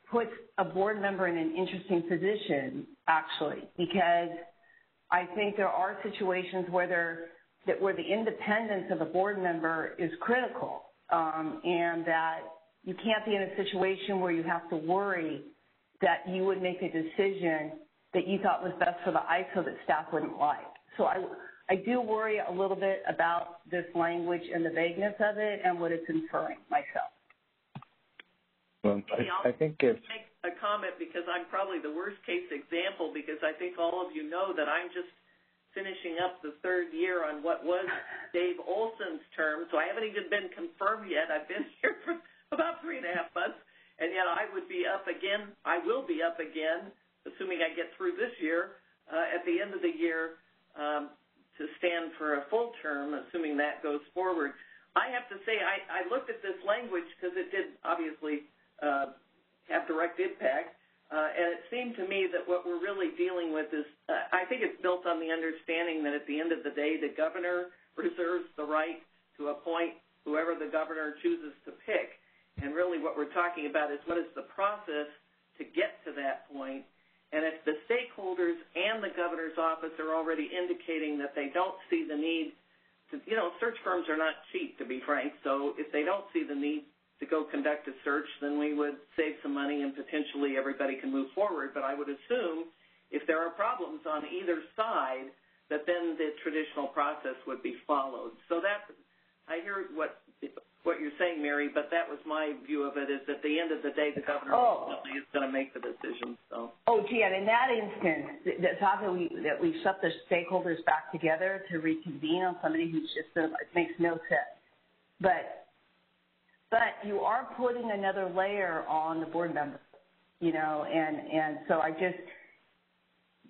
Speaker 6: puts a board member in an interesting position actually because I think there are situations where there that where the independence of a board member is critical, um, and that you can't be in a situation where you have to worry that you would make a decision that you thought was best for the ISO that staff wouldn't like. So I, I do worry a little bit about this language and the vagueness of it and what it's inferring myself.
Speaker 2: Well, I, I think if
Speaker 10: make a comment because I'm probably the worst case example because I think all of you know that I'm just finishing up the third year on what was Dave Olsen's term, so I haven't even been confirmed yet. I've been here for about three and a half months, and yet I would be up again. I will be up again, assuming I get through this year, uh, at the end of the year to stand for a full term, assuming that goes forward. I have to say, I, I looked at this language because it did obviously uh, have direct impact. Uh, and it seemed to me that what we're really dealing with is, uh, I think it's built on the understanding that at the end of the day, the governor reserves the right to appoint whoever the governor chooses to pick. And really what we're talking about is what is the process to get to that point. And if the stakeholders and the governor's office are already indicating that they don't see the need to, you know, search firms are not cheap, to be frank. So if they don't see the need to go conduct a search, then we would save some money and potentially everybody can move forward. But I would assume if there are problems on either side, that then the traditional process would be followed. So that I hear what what you're saying, Mary, but that was my view of it. Is at the end of the day, the governor
Speaker 6: oh.
Speaker 10: is going to make the decision. So.
Speaker 6: Oh, gee, and in that instance, the fact that we that we shut the stakeholders back together to reconvene on somebody who's just it makes no sense. But but you are putting another layer on the board member, you know, and and so I just,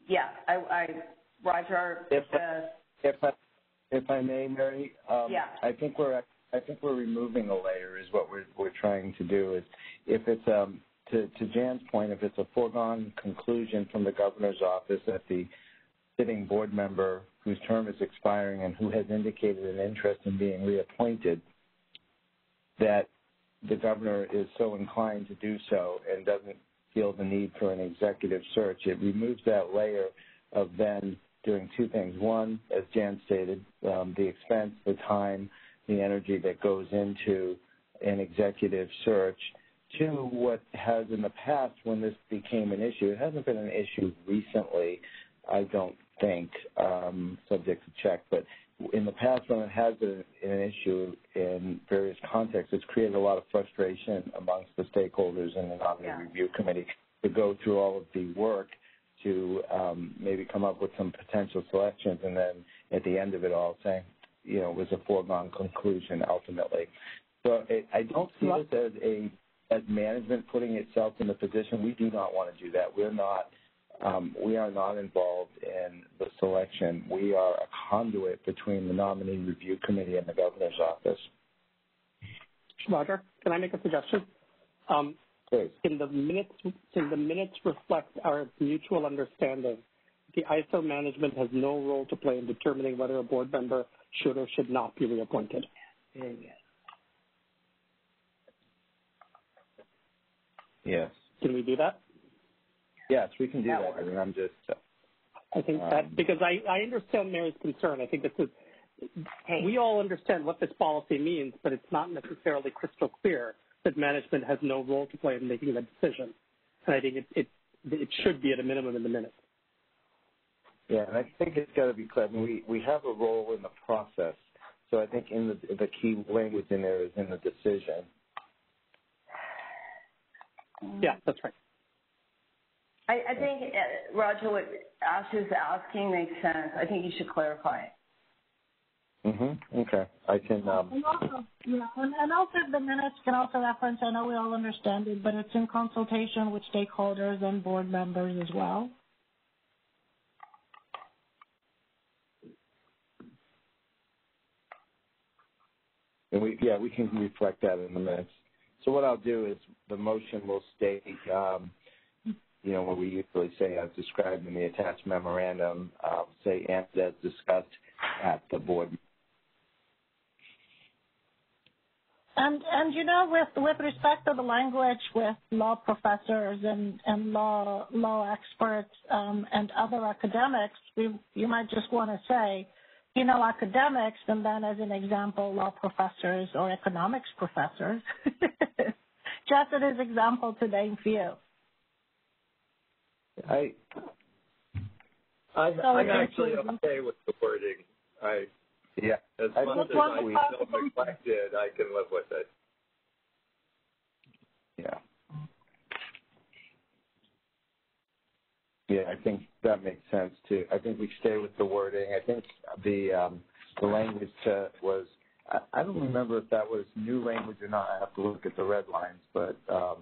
Speaker 6: yeah, I, I Roger.
Speaker 2: If uh, if I, if I may, Mary, um,
Speaker 6: yeah.
Speaker 2: I think we're I think we're removing a layer is what we're we're trying to do. Is if it's um to to Jan's point, if it's a foregone conclusion from the governor's office that the sitting board member whose term is expiring and who has indicated an interest in being reappointed that the governor is so inclined to do so and doesn't feel the need for an executive search. It removes that layer of then doing two things. One, as Jan stated, um, the expense, the time, the energy that goes into an executive search. to what has in the past when this became an issue, it hasn't been an issue recently, I don't think, um, subject to check, but in the past when it has been an issue in various contexts, it's created a lot of frustration amongst the stakeholders in the nominating yeah. review committee. to go through all of the work to um, maybe come up with some potential selections, and then at the end of it all, saying, you know, was a foregone conclusion ultimately. So it, I don't see this as a as management putting itself in the position. We do not want to do that. We're not. Um, we are not involved in the selection. We are a conduit between the nominee review committee and the governor's office.
Speaker 4: Roger, can I make a suggestion? Um,
Speaker 2: Please.
Speaker 4: Can the minutes can the minutes reflect our mutual understanding? The ISO management has no role to play in determining whether a board member should or should not be reappointed.
Speaker 2: Yes.
Speaker 4: Can we do that?
Speaker 2: Yes, we can do that. that. I mean, I'm just. Uh,
Speaker 4: I think um, that because I, I understand Mary's concern. I think this is. Hey. We all understand what this policy means, but it's not necessarily crystal clear that management has no role to play in making that decision. And I think it, it, it should be at a minimum in the minutes.
Speaker 2: Yeah, and I think it's got to be clear. I mean, we, we have a role in the process. So I think in the, the key language in there is in the decision.
Speaker 4: Yeah, that's right.
Speaker 6: I, I think, uh, Roger, what Ash is asking makes sense. I think you should clarify it.
Speaker 2: Mm-hmm. Okay. I can. Um...
Speaker 3: And also, yeah, and, and also the minutes can also reference. I know we all understand it, but it's in consultation with stakeholders and board members as well.
Speaker 2: And we, yeah, we can reflect that in the minutes. So what I'll do is the motion will state, um, you know, what we usually say as described in the attached memorandum, uh, say, and as discussed at the board
Speaker 3: And and you know, with with respect to the language with law professors and and law law experts um, and other academics, we, you might just want to say, you know, academics, and then as an example, law professors or economics professors, just as an example to name few.
Speaker 5: I I'm, so I'm actually okay with the wording. I
Speaker 2: yeah.
Speaker 5: As I much as I feel neglected, I can live with it.
Speaker 2: Yeah. Yeah, I think that makes sense too. I think we stay with the wording. I think the um, the language was I, I don't remember if that was new language or not. I have to look at the red lines, but um,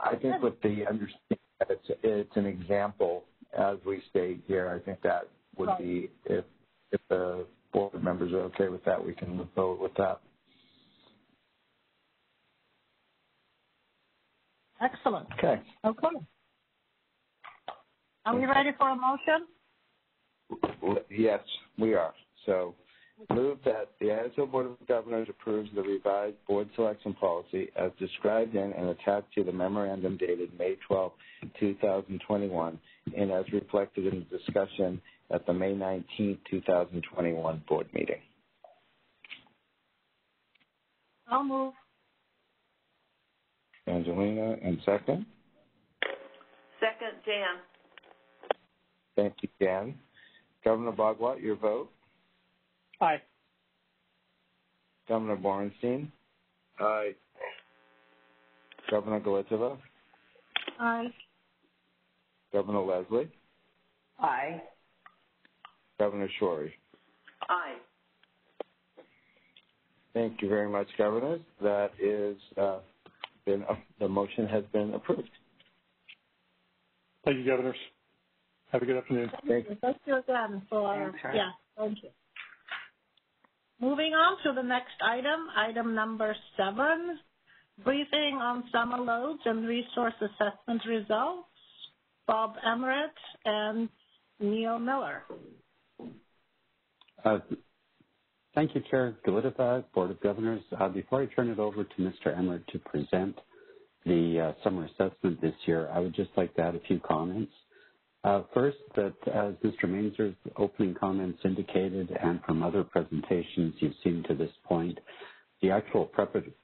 Speaker 2: I think with the understanding that it's it's an example as we state here, I think that would be if if the board members are okay with that, we can forward with that.
Speaker 3: Excellent.
Speaker 2: Okay.
Speaker 3: Okay. Are we ready for a motion?
Speaker 2: Yes, we are. So move that the ISO Board of Governors approves the revised board selection policy as described in and attached to the memorandum dated May 12, 2021, and as reflected in the discussion at the May 19, 2021 board meeting.
Speaker 3: I'll move.
Speaker 2: Angelina, and second?
Speaker 10: Second, Jan.
Speaker 2: Thank you, Jan. Governor Bhagwat, your vote?
Speaker 4: Aye.
Speaker 2: Governor Borenstein?
Speaker 5: Aye.
Speaker 2: Governor Galiteva?
Speaker 3: Aye.
Speaker 2: Governor Leslie?
Speaker 6: Aye.
Speaker 2: Governor Schori?
Speaker 10: Aye.
Speaker 2: Thank you very much, Governor. That is uh, been the motion has been approved.
Speaker 11: Thank you, Governors. Have a good afternoon.
Speaker 3: Thank you. Thank you again for yeah. Thank you. Moving on to the next item, item number seven, briefing on summer loads and resource assessment results. Bob Emmert and Neil Millar.
Speaker 12: Uh, thank you, Chair Galiteva, Board of Governors. Uh, before I turn it over to Mr. Emmert to present the uh, summer assessment this year, I would just like to add a few comments. Uh, first, that as Mr. Mainzer's opening comments indicated, and from other presentations you've seen to this point, the actual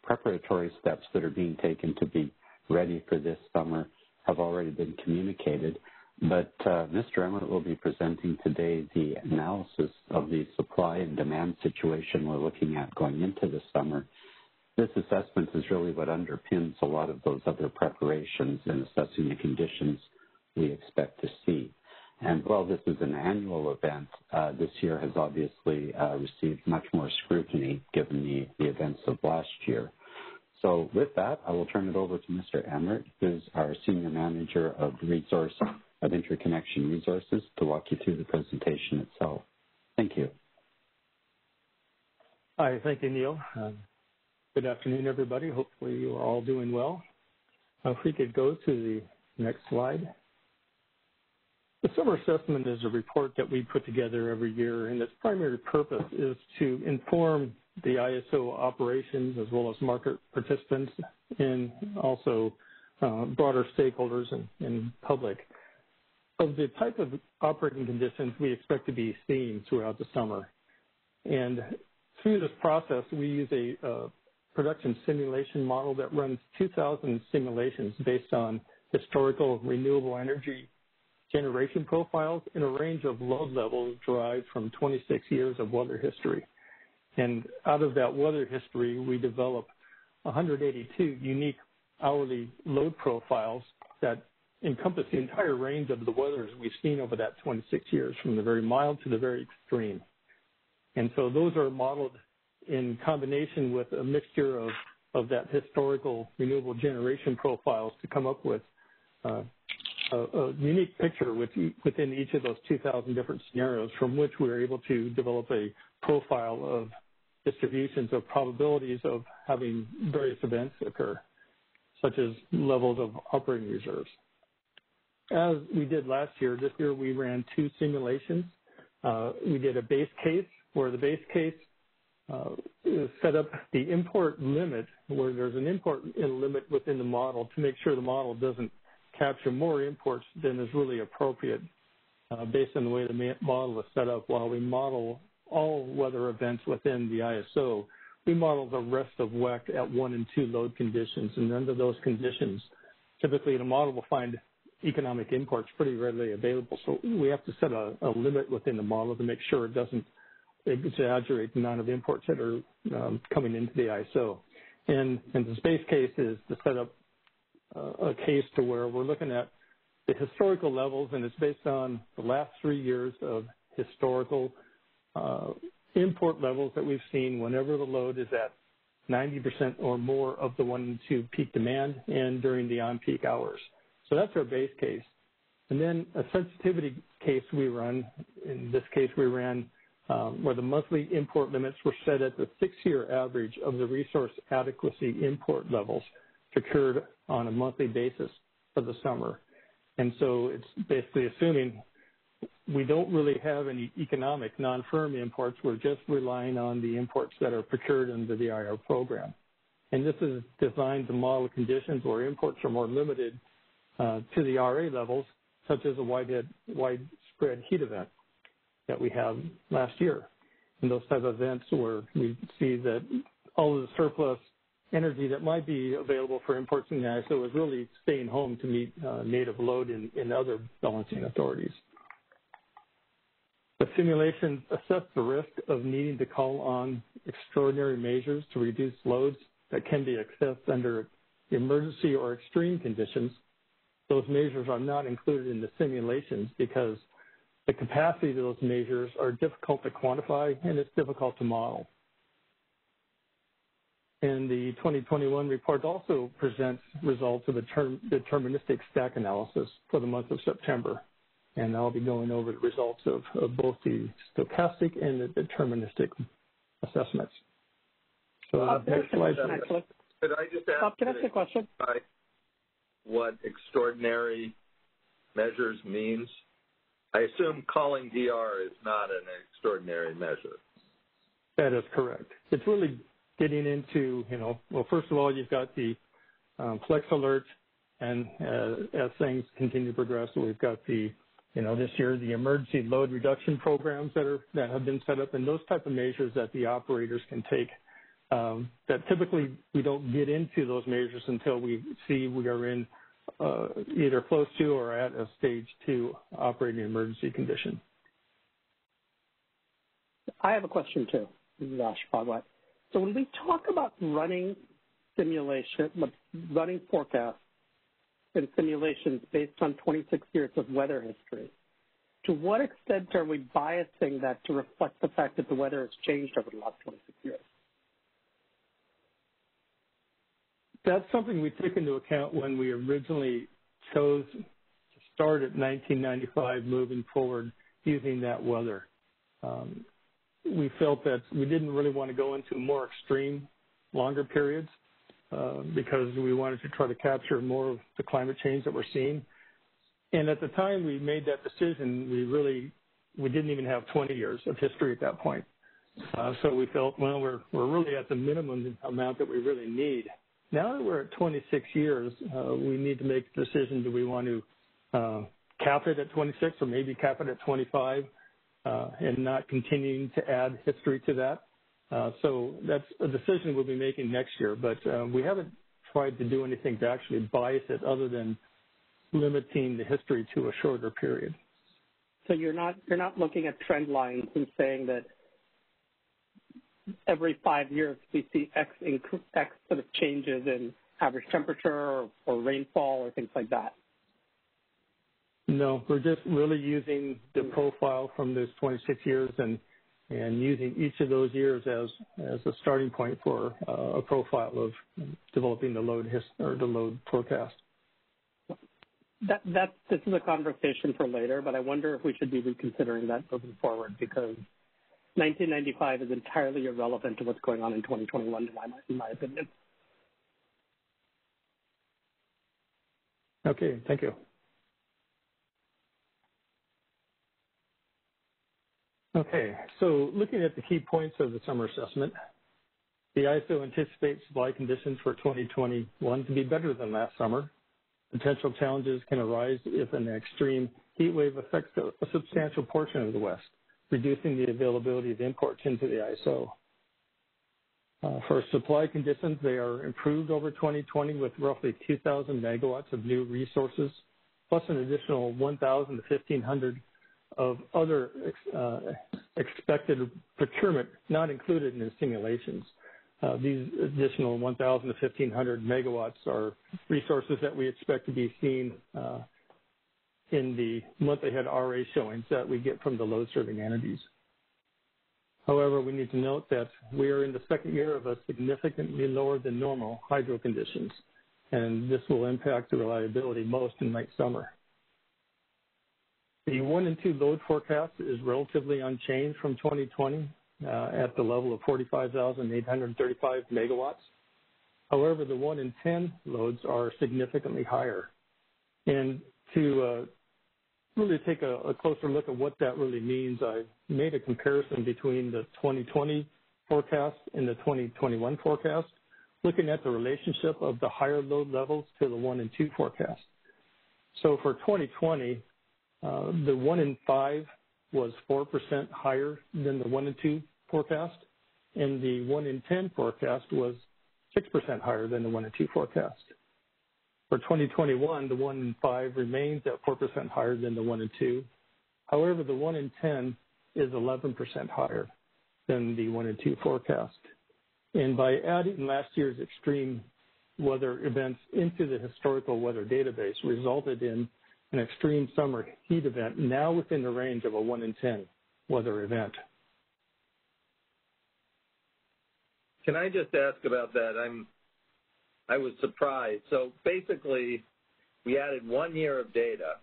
Speaker 12: preparatory steps that are being taken to be ready for this summer have already been communicated. But uh, Mr. Emmert will be presenting today the analysis of the supply and demand situation we're looking at going into the summer. this assessment is really what underpins a lot of those other preparations in assessing the conditions we expect to see. And while this is an annual event, uh, this year has obviously uh, received much more scrutiny given the, the events of last year. So with that, I will turn it over to Mr. Emmert, who's our Senior Manager of Resource of Interconnection Resources, to walk you through the presentation itself. Thank you.
Speaker 13: Hi, thank you, Neil. Uh, good afternoon, everybody. Hopefully you are all doing well. Uh, if we could go to the next slide. The summer assessment is a report that we put together every year, and its primary purpose is to inform the ISO operations as well as market participants and also uh, broader stakeholders and, and public of the type of operating conditions we expect to be seeing throughout the summer. And through this process, we use a uh, production simulation model that runs 2,000 simulations based on historical renewable energy generation profiles in a range of load levels derived from 26 years of weather history. And out of that weather history, we develop 182 unique hourly load profiles that encompass the entire range of the weathers we've seen over that 26 years, from the very mild to the very extreme. And so those are modeled in combination with a mixture of, that historical renewable generation profiles to come up with uh, a, unique picture with, within each of those 2,000 different scenarios from which we are able to develop a profile of distributions of probabilities of having various events occur, such as levels of operating reserves. As we did last year, this year we ran two simulations. Uh, we did a base case where the base case uh, set up the import limit where there's an import limit within the model to make sure the model doesn't capture more imports than is really appropriate uh, based on the way the model is set up while we model all weather events within the ISO. We model the rest of WECC at one and two load conditions, and under those conditions, typically the model will find economic imports pretty readily available. So we have to set a, a limit within the model to make sure it doesn't exaggerate the amount of imports that are um, coming into the ISO. And, and the base case is to set up uh, a case to where we're looking at the historical levels, and it's based on the last three years of historical uh, import levels that we've seen whenever the load is at 90% or more of the one and two peak demand and during the on-peak hours. So that's our base case. And then a sensitivity case we run, in this case we ran um, where the monthly import limits were set at the six-year average of the resource adequacy import levels procured on a monthly basis for the summer. And so it's basically assuming we don't really have any economic non-firm imports. We're just relying on the imports that are procured under the IR program. And this is designed to model conditions where imports are more limited to the RA levels, such as a widespread heat event that we had last year. And those type of events where we see that all of the surplus energy that might be available for imports in the ISO is really staying home to meet uh, native load in, in other balancing authorities. The simulations assess the risk of needing to call on extraordinary measures to reduce loads that can be accessed under emergency or extreme conditions. Those measures are not included in the simulations because the capacity of those measures are difficult to quantify and it's difficult to model. And the 2021 report also presents results of a term, deterministic stack analysis for the month of September. And I'll be going over the results of, of both the stochastic and the deterministic assessments. So uh, next slide.
Speaker 5: Could I just ask?
Speaker 4: can I ask a question?
Speaker 5: What extraordinary measures means? I assume calling DR is not an extraordinary measure.
Speaker 13: That is correct. It's really getting into, you know, well, first of all, you've got the um, flex alert, and uh, as things continue to progress, we've got the, you know, this year the emergency load reduction programs that are that have been set up, and those type of measures that the operators can take. Um, that typically we don't get into those measures until we see we are in uh, either close to or at a stage two operating emergency condition.
Speaker 4: I have a question too. This is. So when we talk about running simulation, running forecasts and simulations based on 26 years of weather history. To what extent are we biasing that to reflect the fact that the weather has changed over the last 26 years?
Speaker 13: That's something we took into account when we originally chose to start at 1995 moving forward using that weather. Um, we felt that we didn't really want to go into more extreme, longer periods uh, because we wanted to try to capture more of the climate change that we're seeing. And at the time we made that decision, we really we didn't even have 20 years of history at that point. Uh, so we felt, well, we're we're really at the minimum amount that we really need. Now that we're at 26 years, uh, we need to make the decision: do we want to uh, cap it at 26, or maybe cap it at 25, uh, and not continuing to add history to that? Uh, so that's a decision we'll be making next year. But uh, we haven't tried to do anything to actually bias it, other than limiting the history to a shorter period.
Speaker 4: So you're not you're not looking at trend lines and saying that every five years we see X, X sort of changes in average temperature or, or rainfall or things like that?
Speaker 13: No, we're just really using the profile from those 26 years and and using each of those years as as a starting point for uh, a profile of developing the load or the load forecast.
Speaker 4: That that this is a conversation for later, but I wonder if we should be reconsidering that moving forward because 1995 is entirely irrelevant to what's going on in 2021, in my, in my opinion.
Speaker 13: Okay, thank you. Okay, so looking at the key points of the summer assessment, the ISO anticipates supply conditions for 2021 to be better than last summer. Potential challenges can arise if an extreme heat wave affects a substantial portion of the West reducing the availability of imports into the ISO. Uh, for supply conditions, they are improved over 2020 with roughly 2,000 megawatts of new resources, plus an additional 1,000 to 1,500 of other uh, expected procurement not included in the simulations. Uh, these additional 1,000 to 1,500 megawatts are resources that we expect to be seen uh, in the month-ahead RA showings that we get from the load serving entities. However, we need to note that we are in the second year of a significantly lower than normal hydro conditions, and this will impact the reliability most in late summer. The one and two load forecast is relatively unchanged from 2020 uh, at the level of 45,835 megawatts. However, the one and 10 loads are significantly higher. And to uh, really take a, a closer look at what that really means, I made a comparison between the 2020 forecast and the 2021 forecast, looking at the relationship of the higher load levels to the 1 and 2 forecast. So for 2020, uh, the 1 in 5 was 4% higher than the 1 and 2 forecast, and the 1 in 10 forecast was 6% higher than the 1 and 2 forecast. For 2021, the 1 in 5 remains at 4% higher than the 1 in 2. However, the 1 in 10 is 11% higher than the 1 in 2 forecast. And by adding last year's extreme weather events into the historical weather database resulted in an extreme summer heat event now within the range of a 1 in 10 weather event.
Speaker 5: Can I just ask about that? I'm I was surprised. So basically, we added one year of data,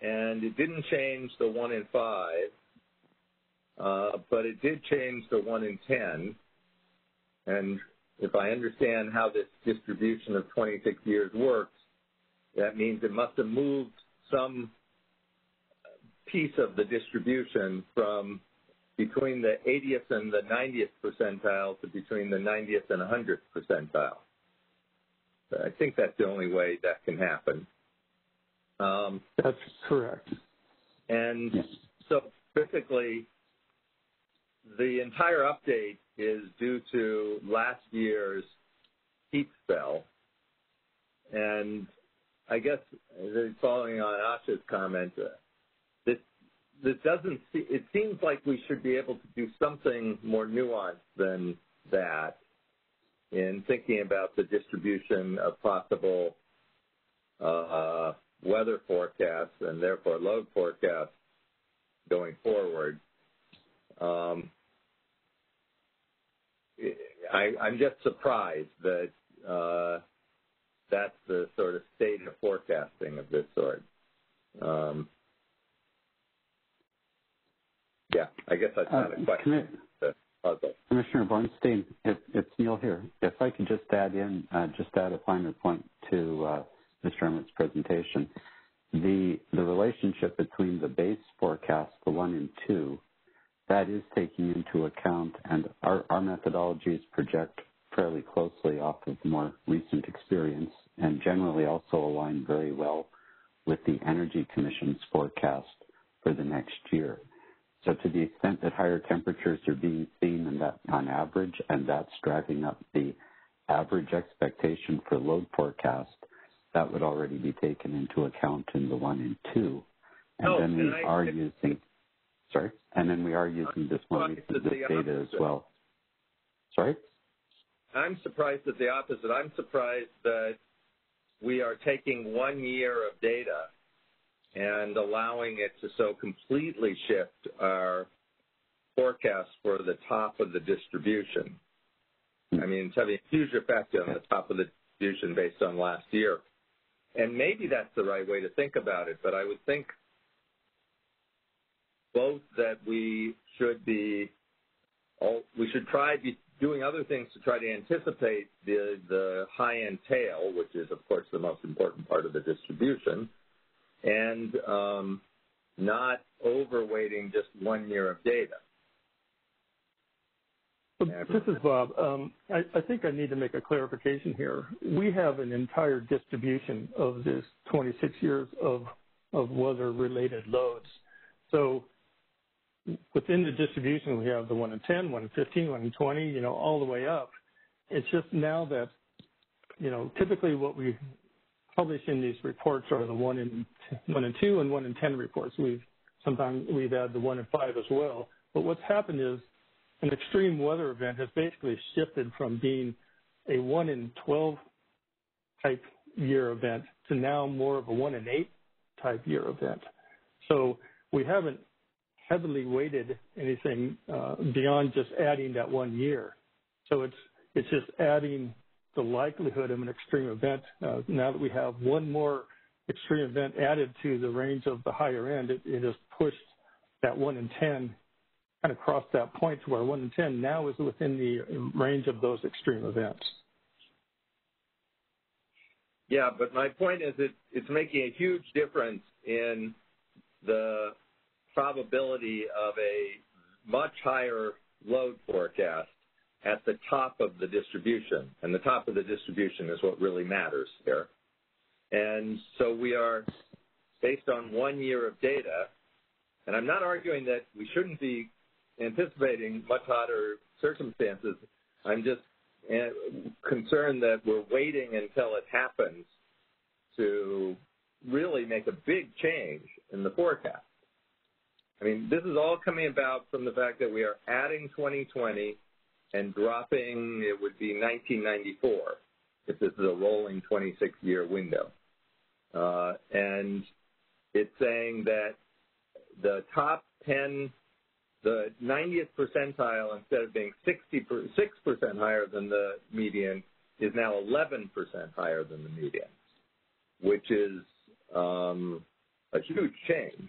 Speaker 5: and it didn't change the one in five, uh, but it did change the one in 10. And if I understand how this distribution of 26 years works, that means it must have moved some piece of the distribution from between the 80th and the 90th percentile to between the 90th and 100th percentile. I think that's the only way that can happen.
Speaker 13: Um, that's correct.
Speaker 5: And so basically, the entire update is due to last year's heat spell. And I guess following on Asha's comment, uh, this this doesn't. See, it seems like we should be able to do something more nuanced than that. In thinking about the distribution of possible uh, weather forecasts and therefore load forecasts going forward. Um, I, I'm just surprised that uh, that's the sort of state of forecasting of this sort. Um, yeah, I guess that's not uh, a question.
Speaker 12: Commissioner Borenstein, it, it's Neil here. If I could just add in, uh, just add a finer point to uh, Mr. Emmert's presentation. The, the relationship between the base forecast, the one and two, that is taking into account, and our, our methodologies project fairly closely off of more recent experience and generally also align very well with the Energy Commission's forecast for the next year. So to the extent that higher temperatures are being seen and that on average, and that's driving up the average expectation for load forecast, that would already be taken into account in the one and two. And
Speaker 5: oh,
Speaker 12: then we
Speaker 5: I,
Speaker 12: are using, sorry, and then we are using this more recent this data as well. Sorry?
Speaker 5: I'm surprised at the opposite. I'm surprised that we are taking one year of data and allowing it to so completely shift our forecast for the top of the distribution. Hmm. I mean, it's having a huge effect on the top of the distribution based on last year. And maybe that's the right way to think about it, but I would think both that we should be, we should try to be doing other things to try to anticipate the, the high-end tail, which is, of course, the most important part of the distribution, and um, not overweighting just one year of data.
Speaker 13: This is Bob. Um, I, I, think I need to make a clarification here. We have an entire distribution of this 26 years of, of weather-related loads. So within the distribution, we have the 1 in 10, 1 in 15, 1 in 20, you know, all the way up. It's just now that, you know, typically what we publish in these reports are the 1 in, 1 in 2 and 1 in 10 reports. We've sometimes we've had the 1 in 5 as well. But what's happened is an extreme weather event has basically shifted from being a 1 in 12 type year event to now more of a 1 in 8 type year event. So we haven't heavily weighted anything uh, beyond just adding that one year. So it's it's just adding the likelihood of an extreme event. Uh, now that we have one more extreme event added to the range of the higher end, it, it has pushed that one in ten kind of crossed that point to where one in ten now is within the range of those extreme events.
Speaker 5: Yeah, but my point is it, it's making a huge difference in the probability of a much higher load forecast at the top of the distribution. And the top of the distribution is what really matters here. And so we are based on one year of data. And I'm not arguing that we shouldn't be anticipating much hotter circumstances. I'm just eh, concerned that we're waiting until it happens to really make a big change in the forecast. I mean, this is all coming about from the fact that we are adding 2020 and dropping, it would be 1994 if this is a rolling 26-year window. Uh, and it's saying that the top 10, the 90th percentile, instead of being 66% higher than the median, is now 11% higher than the median, which is um, a huge change.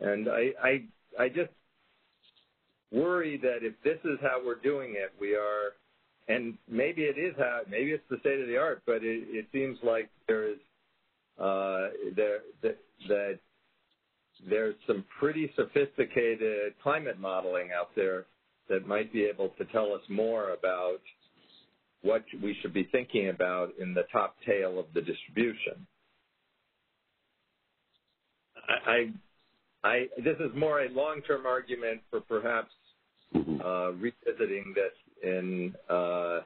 Speaker 5: And I, I, I just worry that if this is how we're doing it, we are, and maybe it is how, maybe it's the state of the art, but it, it seems like there is, uh, there, that, that there's some pretty sophisticated climate modeling out there that might be able to tell us more about what we should be thinking about in the top tail of the distribution. I, I, this is more a long-term argument for perhaps mm-hmm. uh, revisiting this in, uh,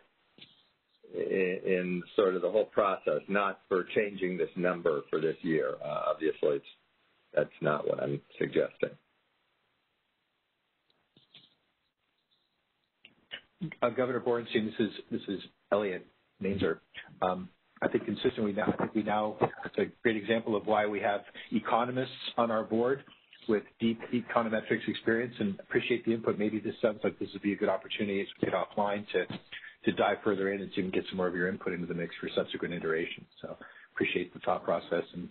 Speaker 5: in, in sort of the whole process, not for changing this number for this year. Uh, obviously, it's, that's not what I'm suggesting.
Speaker 8: Uh, Governor Borenstein, this is this is Elliot Mainzer. Um, I think consistently now, I think we now, it's a great example of why we have economists on our board with deep econometrics experience and appreciate the input. Maybe this sounds like this would be a good opportunity as we get offline to, to dive further in and see if we can get some more of your input into the mix for subsequent iterations. So appreciate the thought process and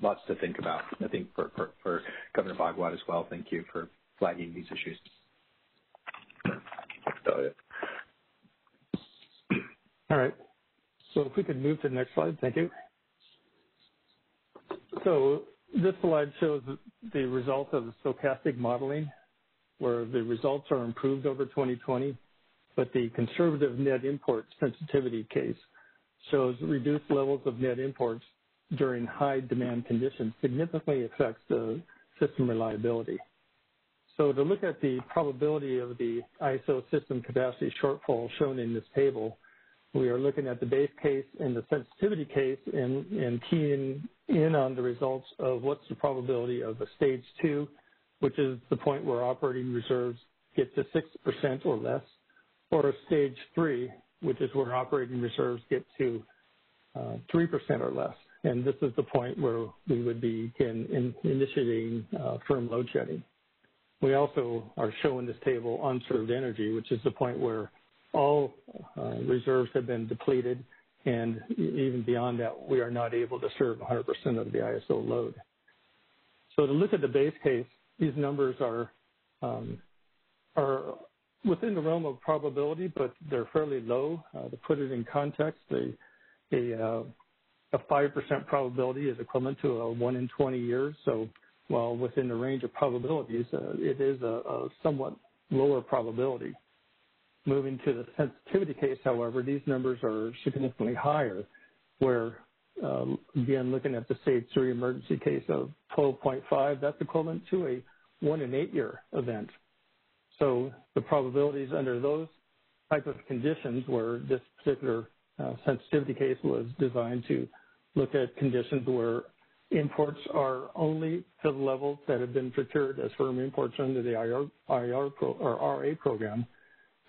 Speaker 8: lots to think about. I think for, for, for Governor Bhagwat as well, thank you for flagging these issues.
Speaker 13: All right. So if we could move to the next slide, thank you. So this slide shows the result of the stochastic modeling, where the results are improved over 2020, but the conservative net import sensitivity case shows reduced levels of net imports during high demand conditions significantly affects the system reliability. So to look at the probability of the ISO system capacity shortfall shown in this table, we are looking at the base case and the sensitivity case and, and keying in on the results of what's the probability of a stage two, which is the point where operating reserves get to 6% or less, or a stage three, which is where operating reserves get to uh, 3% or less. And this is the point where we would be in, in initiating uh, firm load shedding. We also are showing this table unserved energy, which is the point where all uh, reserves have been depleted, and even beyond that, we are not able to serve 100% of the ISO load. So to look at the base case, these numbers are um, are within the realm of probability, but they're fairly low. Uh, to put it in context, a a, uh, a 5% probability is equivalent to a 1 in 20 years. So while within the range of probabilities, uh, it is a, a somewhat lower probability. Moving to the sensitivity case, however, these numbers are significantly higher, where, um, again, looking at the stage three emergency case of 12.5, that's equivalent to a one in eight year event. So the probabilities under those type of conditions where this particular uh, sensitivity case was designed to look at conditions where imports are only to the levels that have been procured as firm imports under the IR, IR pro, or RA program,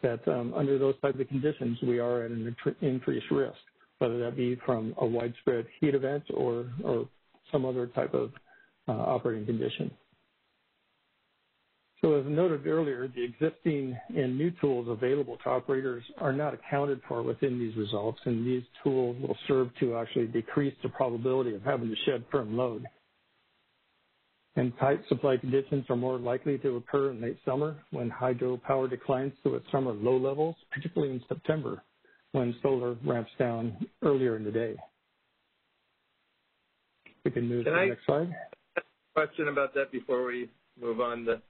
Speaker 13: that um, under those types of conditions, we are at an increased risk, whether that be from a widespread heat event or, or some other type of uh, operating condition. So as noted earlier, the existing and new tools available to operators are not accounted for within these results, and these tools will serve to actually decrease the probability of having to shed firm load and tight supply conditions are more likely to occur in late summer when hydropower declines to its summer low levels, particularly in September when solar ramps down earlier in the day. We can move
Speaker 5: can
Speaker 13: to the
Speaker 5: I
Speaker 13: next slide.
Speaker 5: Question about that before we move on to,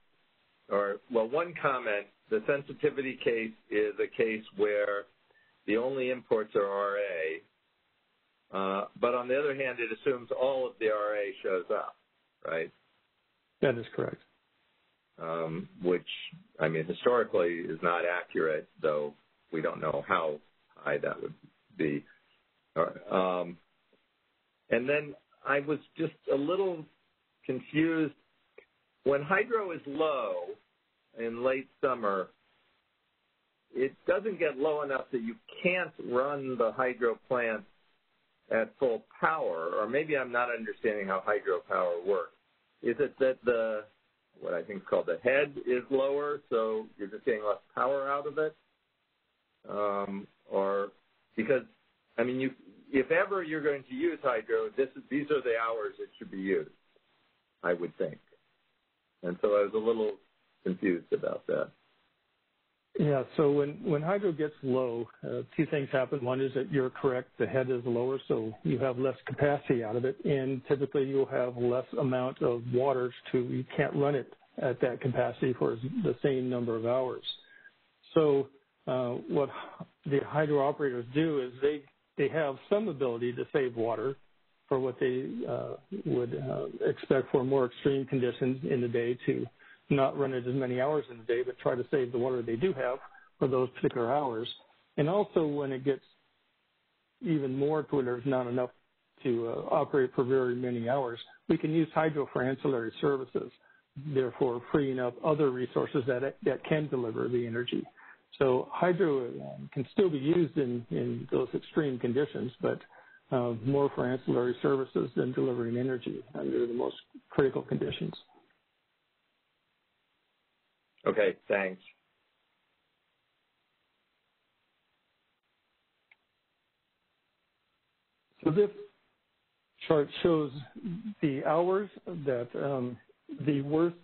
Speaker 5: or well, one comment. The sensitivity case is a case where the only imports are RA, uh, but on the other hand, it assumes all of the RA shows up, right?
Speaker 13: That is correct.
Speaker 5: Um, which, I mean, historically is not accurate, though we don't know how high that would be. Um, and then I was just a little confused. When hydro is low in late summer, it doesn't get low enough that you can't run the hydro plant at full power, or maybe I'm not understanding how hydropower works. Is it that the what I think is called the head is lower, so you're just getting less power out of it? Um, or because I mean, you if ever you're going to use hydro, this is, these are the hours it should be used. I would think, and so I was a little confused about that.
Speaker 13: Yeah, so when, when hydro gets low, uh, two things happen. One is that you're correct, the head is lower, so you have less capacity out of it, and typically you'll have less amount of waters to, you can't run it at that capacity for the same number of hours. So uh, what the hydro operators do is they, they have some ability to save water for what they uh, would expect for more extreme conditions in the day to not run it as many hours in the day, but try to save the water they do have for those particular hours. And also when it gets even more to where there's not enough to uh, operate for very many hours, we can use hydro for ancillary services, therefore freeing up other resources that that can deliver the energy. So hydro um, can still be used in, in those extreme conditions, but uh, more for ancillary services than delivering energy under the most critical conditions.
Speaker 5: Okay, thanks.
Speaker 13: So this chart shows the hours that um, the worst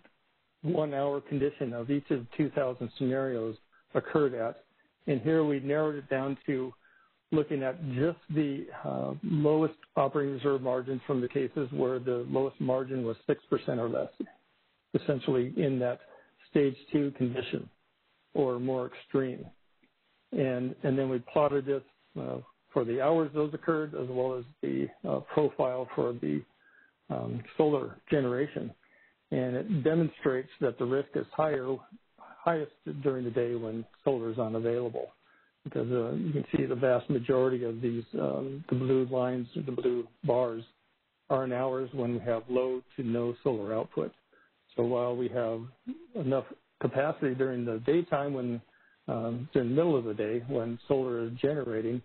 Speaker 13: one hour condition of each of the 2,000 scenarios occurred at. And here we narrowed it down to looking at just the uh, lowest operating reserve margins from the cases where the lowest margin was 6% or less, essentially in that stage two condition or more extreme. And, and then we plotted this uh, for the hours those occurred as well as the uh, profile for the um, solar generation. And it demonstrates that the risk is higher, highest during the day when solar is unavailable. Because uh, you can see the vast majority of these, um, the blue lines, the blue bars, are in hours when we have low to no solar output. So while we have enough capacity during the daytime when um, during the middle of the day when solar is generating,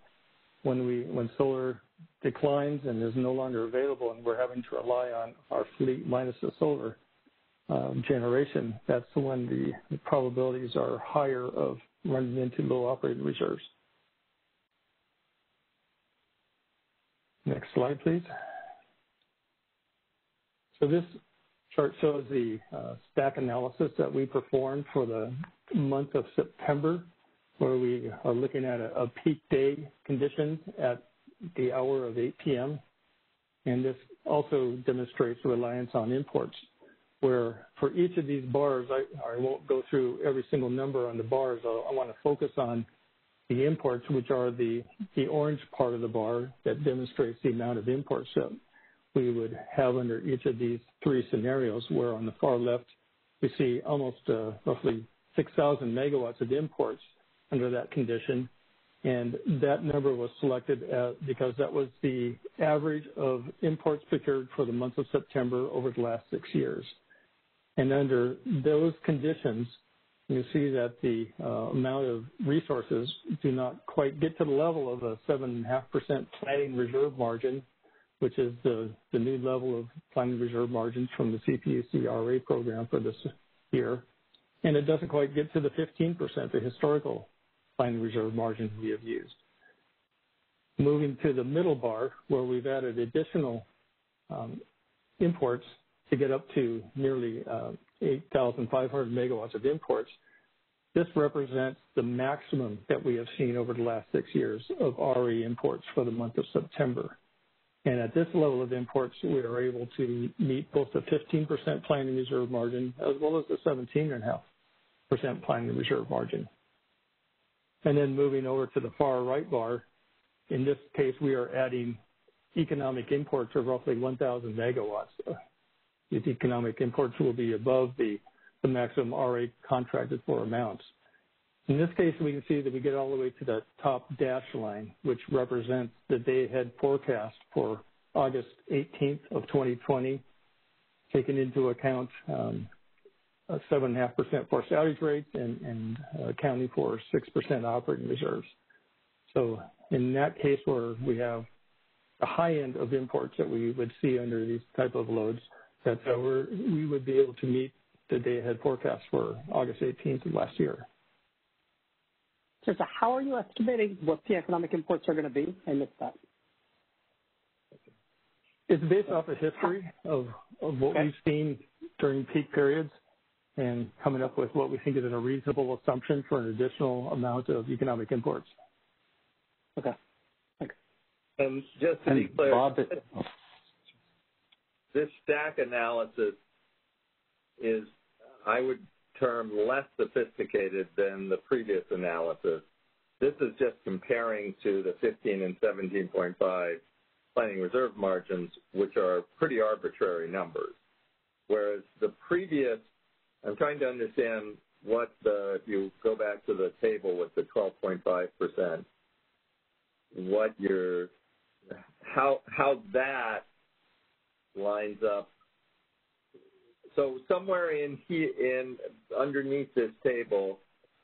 Speaker 13: when we when solar declines and is no longer available and we're having to rely on our fleet minus the solar um, generation, that's when the, the probabilities are higher of running into low operating reserves. Next slide, please. So this chart shows the uh, stack analysis that we performed for the month of September where we are looking at a, a peak day conditions at the hour of 8 p.m. And this also demonstrates reliance on imports, where for each of these bars, I, I won't go through every single number on the bars. I, I want to focus on the imports, which are the, the orange part of the bar that demonstrates the amount of imports that we would have under each of these three scenarios, where on the far left, we see almost uh, roughly 6,000 megawatts of imports under that condition. And that number was selected uh, because that was the average of imports procured for the month of September over the last six years. And under those conditions, you see that the uh, amount of resources do not quite get to the level of a 7.5% planning reserve margin, which is the, new level of planning reserve margins from the CPUC RA program for this year. And it doesn't quite get to the 15%, the historical planning reserve margin we have used. Moving to the middle bar, where we've added additional um, imports to get up to nearly uh, 8,500 megawatts of imports, this represents the maximum that we have seen over the last six years of RA imports for the month of September. And at this level of imports, we are able to meet both the 15% planning reserve margin as well as the 17.5% planning reserve margin. And then moving over to the far right bar, in this case, we are adding economic imports of roughly 1,000 megawatts. These economic imports will be above the, the maximum RA contracted for amounts. In this case, we can see that we get all the way to the top dash line, which represents the day-ahead forecast for August 18th of 2020, taking into account um, a 7.5% forced outage rates and, and uh, accounting for 6% operating reserves. So in that case where we have a high end of imports that we would see under these type of loads, that we would be able to meet the day ahead forecast for August 18th of last year.
Speaker 4: So, so how are you estimating what the economic imports are going to be? I missed that.
Speaker 13: It's based off of history of, of what okay. we've seen during peak periods and coming up with what we think is a reasonable assumption for an additional amount of economic imports.
Speaker 4: Okay. Thanks.
Speaker 5: And just to and be clear, Bob, this stack analysis is, I would term, less sophisticated than the previous analysis. This is just comparing to the 15 and 17.5 planning reserve margins, which are pretty arbitrary numbers. Whereas the previous I'm trying to understand what the, if you go back to the table with the 12.5%, what your, how, how that lines up. So somewhere in here, in underneath this table,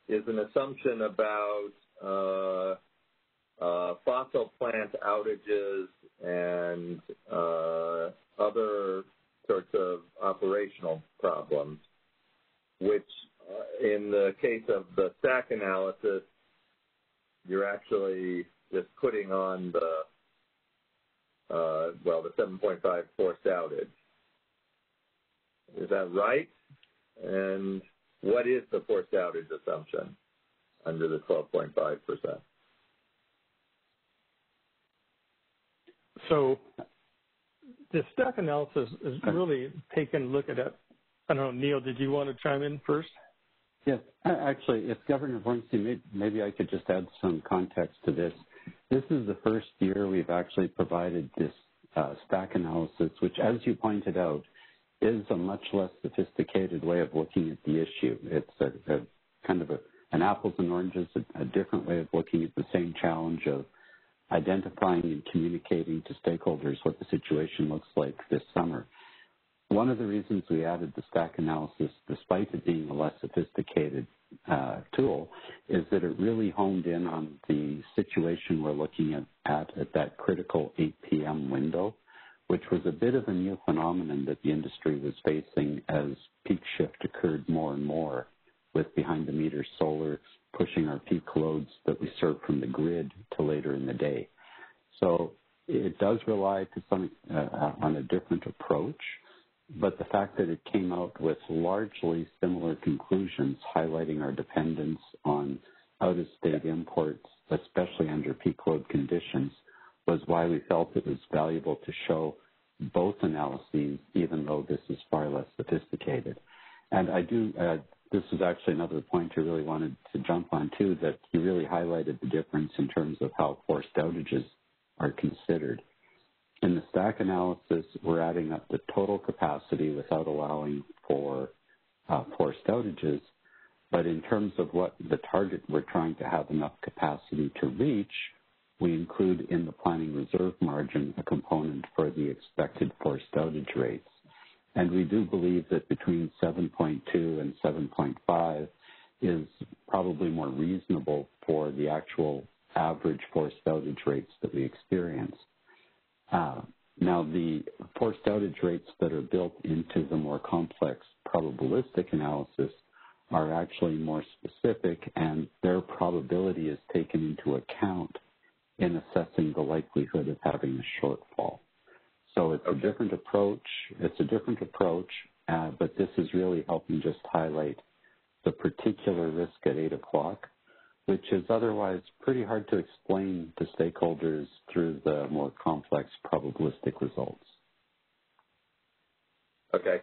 Speaker 5: is an assumption about uh, uh, fossil plant outages and uh, other sorts of operational problems, which uh, in the case of the stack analysis, you're actually just putting on the, uh, well, the 7.5 forced outage. Is that right? And what is the forced outage assumption under the 12.5%?
Speaker 13: So the stack analysis is really taking a look at it. I don't know, Neil, did you want to chime in first?
Speaker 12: Yes, actually, if Governor Borenstein, maybe I could just add some context to this. This is the first year we've actually provided this uh, stack analysis, which, as you pointed out, is a much less sophisticated way of looking at the issue. It's a, a kind of a, an apples and oranges, a, a different way of looking at the same challenge of identifying and communicating to stakeholders what the situation looks like this summer. One of the reasons we added the stack analysis, despite it being a less sophisticated uh, tool, is that it really honed in on the situation we're looking at, at at that critical 8 p.m. window, which was a bit of a new phenomenon that the industry was facing as peak shift occurred more and more with behind the meter solar pushing our peak loads that we serve from the grid to later in the day. So it does rely to some uh, on a different approach, but the fact that it came out with largely similar conclusions, highlighting our dependence on out-of-state imports, especially under peak load conditions, was why we felt it was valuable to show both analyses, even though this is far less sophisticated. And I do uh, this is actually another point I really wanted to jump on too, that you really highlighted the difference in terms of how forced outages are considered. In the stack analysis, we're adding up the total capacity without allowing for uh, forced outages. But in terms of what the target we're trying to have enough capacity to reach, we include in the planning reserve margin a component for the expected forced outage rates. And we do believe that between 7.2 and 7.5 is probably more reasonable for the actual average forced outage rates that we experience. Uh, now, the forced outage rates that are built into the more complex probabilistic analysis are actually more specific, and their probability is taken into account in assessing the likelihood of having a shortfall. So it's okay. a different approach. It's a different approach, uh, but this is really helping just highlight the particular risk at 8 o'clock, which is otherwise pretty hard to explain to stakeholders through the more complex probabilistic results.
Speaker 5: Okay.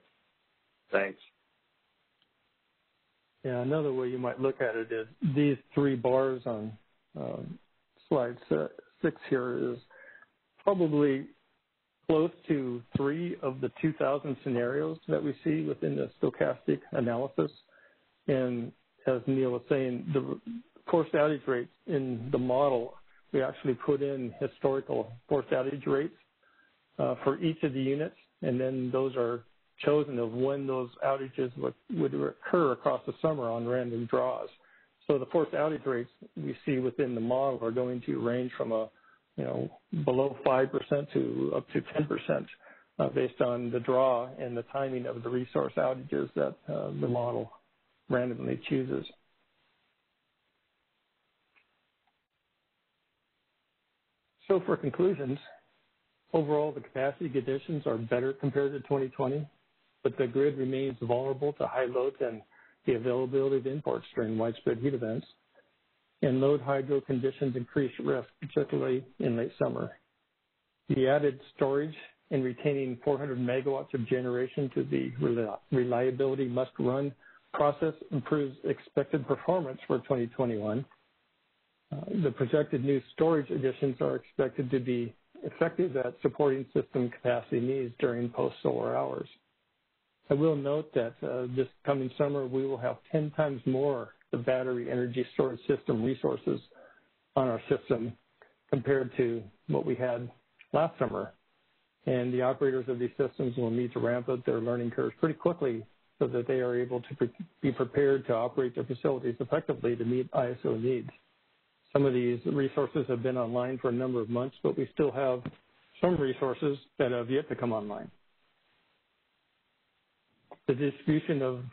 Speaker 5: Thanks.
Speaker 13: Yeah, another way you might look at it is these three bars on um, slide six here is probably close to three of the 2,000 scenarios that we see within the stochastic analysis. And as Neil was saying, the forced outage rates in the model, we actually put in historical forced outage rates uh, for each of the units, and then those are chosen of when those outages would, would occur across the summer on random draws. So the forced outage rates we see within the model are going to range from a you know, below 5% to up to 10% uh, based on the draw and the timing of the resource outages that uh, the model randomly chooses. So for conclusions, overall the capacity conditions are better compared to 2020, but the grid remains vulnerable to high loads and the availability of imports during widespread heat events and load hydro conditions increase risk, particularly in late summer. The added storage and retaining 400 megawatts of generation to the reliability must run process improves expected performance for 2021. Uh, the projected new storage additions are expected to be effective at supporting system capacity needs during post-solar hours. I will note that uh, this coming summer we will have 10 times more the battery energy storage system resources on our system compared to what we had last summer. And the operators of these systems will need to ramp up their learning curves pretty quickly so that they are able to pre be prepared to operate their facilities effectively to meet ISO needs. Some of these resources have been online for a number of months, but we still have some resources that have yet to come online. The distribution of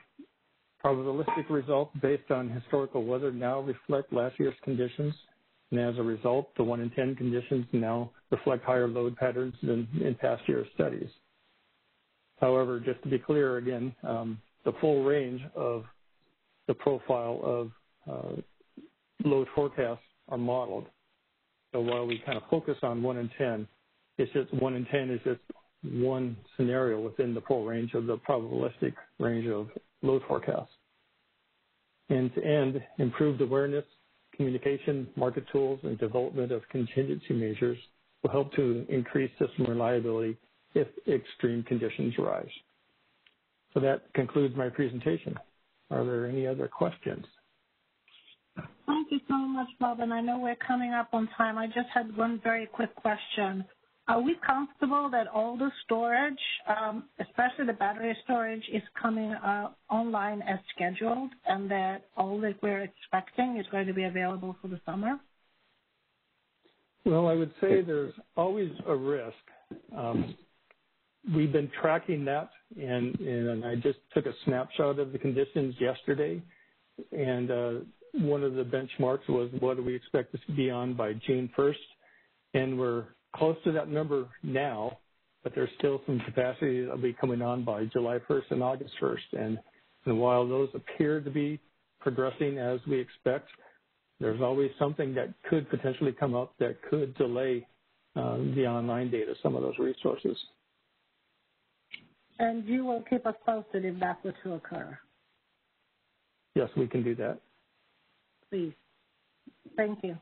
Speaker 13: probabilistic results based on historical weather now reflect last year's conditions, and as a result, the 1 in 10 conditions now reflect higher load patterns than in past year studies. However, just to be clear again, um, the full range of the profile of uh, load forecasts are modeled. So while we kind of focus on 1 in 10, it's just 1 in 10 is just one scenario within the full range of the probabilistic range of load forecasts. End to end, improved awareness, communication, market tools, and development of contingency measures will help to increase system reliability if extreme conditions arise. So that concludes my presentation. Are there any other questions?
Speaker 3: Thank you so much, Bob. And I know we're coming up on time. I just had one very quick question. Are we comfortable that all the storage, um, especially the battery storage, is coming uh, online as scheduled and that all that we're expecting is going to be available for the summer?
Speaker 13: Well, I would say there's always a risk. Um, we've been tracking that, and, and I just took a snapshot of the conditions yesterday. And uh, one of the benchmarks was what do we expect this to be on by June 1st? And we're close to that number now, but there's still some capacity that will be coming on by July 1st and August 1st. And, and while those appear to be progressing as we expect, there's always something that could potentially come up that could delay um, the online data, some of those resources.
Speaker 3: And you will keep us posted if that were to occur.
Speaker 13: Yes, we can do that.
Speaker 3: Please. Thank you.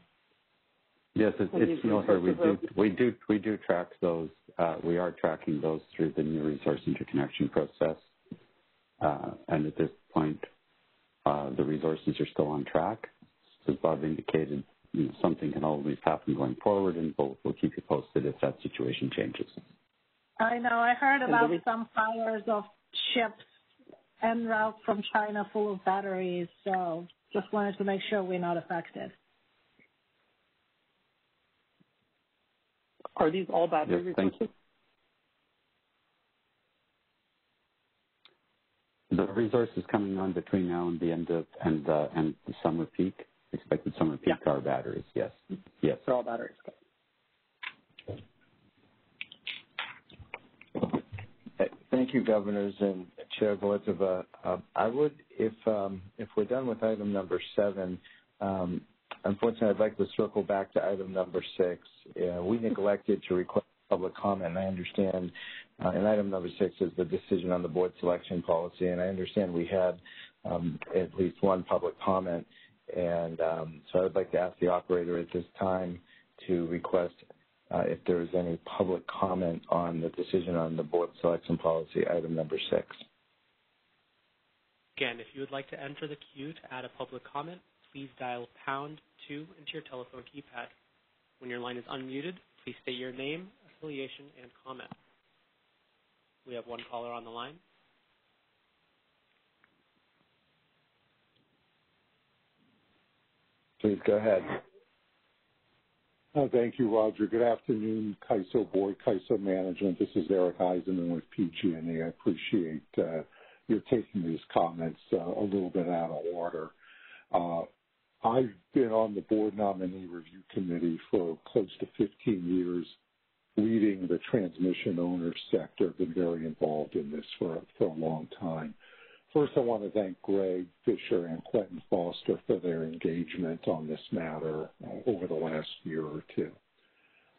Speaker 12: Yes, it's, it's no, sir. We do, we do, we do track those. Uh, we are tracking those through the new resource interconnection process. Uh, and at this point, uh, the resources are still on track. As Bob indicated, you know, something can always happen going forward, and we'll, we'll keep you posted if that situation changes.
Speaker 3: I know. I heard about some fires of ships en route from China full of batteries, so just wanted to make sure we're not affected.
Speaker 4: Are these all battery
Speaker 12: yes, thank you. The resources coming on between now and the end of and uh, and the summer peak, expected summer peak yeah. are batteries. Yes, yes,
Speaker 4: they're all batteries. Okay.
Speaker 2: Thank you, governors and Chair Galiteva. Uh, I would, if um, if we're done with item number seven, um, Unfortunately, I'd like to circle back to item number six. Uh, we neglected to request public comment, and I understand, uh, and item number six is the decision on the board selection policy, and I understand we had um, at least one public comment, and um, so I'd like to ask the operator at this time to request uh, if there is any public comment on the decision on the board selection policy, item number six.
Speaker 1: Again, if you would like to enter the queue to add a public comment, please dial pound 2 into your telephone keypad. When your line is unmuted, please state your name, affiliation, and comment. We have one caller on the line.
Speaker 2: Please go ahead.
Speaker 14: Uh, thank you, Roger. Good afternoon, CAISO Board, CAISO Management. This is Eric Eisenman with PG&E. I appreciate uh, your taking these comments uh, a little bit out of order. I've been on the board nominee review committee for close to 15 years, leading the transmission owner sector. Been very involved in this for for a long time. First, I want to thank Greg Fisher and Quentin Foster for their engagement on this matter uh, over the last year or two.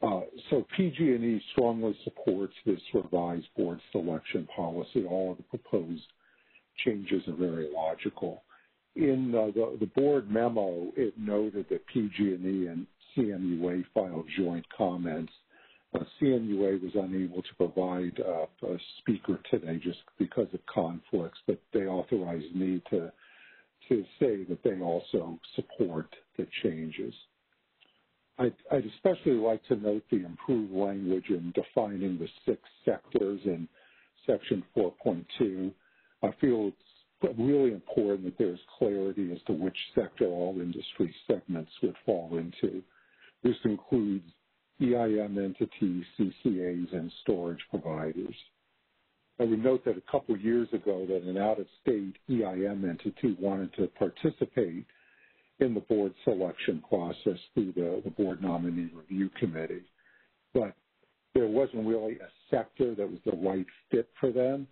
Speaker 14: Uh, so PG&E strongly supports this revised board selection policy. All of the proposed changes are very logical in uh, the, the board memo, it noted that PG&E and CMUA filed joint comments. Uh, CMUA was unable to provide uh, a speaker today just because of conflicts, but they authorized me to to say that they also support the changes. I'd, I'd especially like to note the improved language in defining the six sectors in Section 4.2 I feel really important that there's clarity as to which sector all industry segments would fall into. This includes EIM entities, CCAs, and storage providers. I would note that a couple years ago that an out-of-state EIM entity wanted to participate in the board selection process through the, the board nominee review committee. But there wasn't really a sector that was the right fit for them.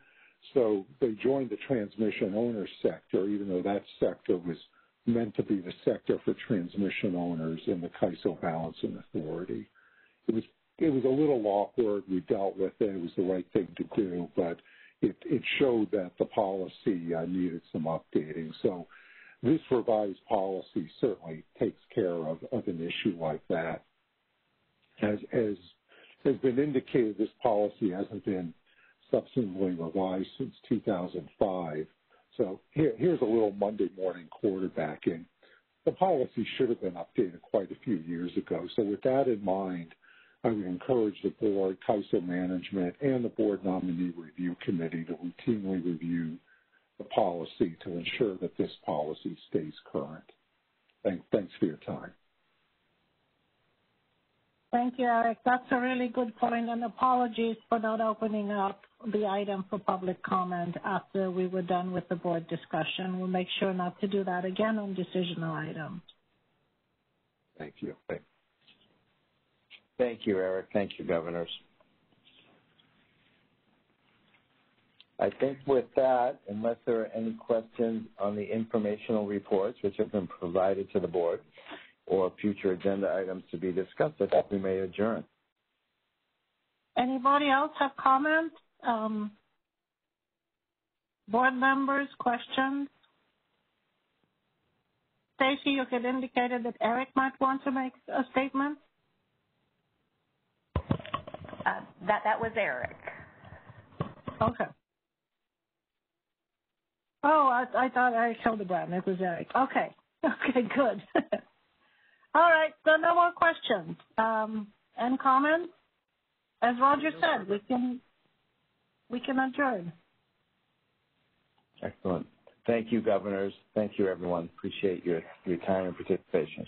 Speaker 14: So they joined the transmission owner sector, even though that sector was meant to be the sector for transmission owners in the CAISO Balancing Authority. It was it was a little awkward. We dealt with it. It was the right thing to do, but it, it showed that the policy uh, needed some updating. So this revised policy certainly takes care of, of an issue like that. As, as has been indicated, this policy hasn't been substantively revised since 2005. So here, here's a little Monday morning quarterbacking. The policy should have been updated quite a few years ago. So with that in mind, I would encourage the board, CAISO management, and the board nominee review committee to routinely review the policy to ensure that this policy stays current. Thank, thanks for your time.
Speaker 3: Thank you, Eric. That's a really good point, and apologies for not opening up the item for public comment after we were done with the board discussion. We'll make sure not to do that again on decisional items.
Speaker 14: Thank you.
Speaker 2: Thank you, Eric. Thank you, governors. I think with that, unless there are any questions on the informational reports which have been provided to the board or future agenda items to be discussed, I think we may adjourn.
Speaker 3: Anybody else have comments? Um, board members, questions? Stacey, you had indicated that Eric might want to make a statement.
Speaker 7: Uh, that that was Eric.
Speaker 3: Okay. Oh, I, thought I thought Eric Hildebrandt. It was Eric. Okay. Okay, good. All right, so no more questions. Um, and comments? As Roger said, we can we can adjourn.
Speaker 2: Excellent. Thank you, governors. Thank you, everyone. Appreciate your, your time and participation.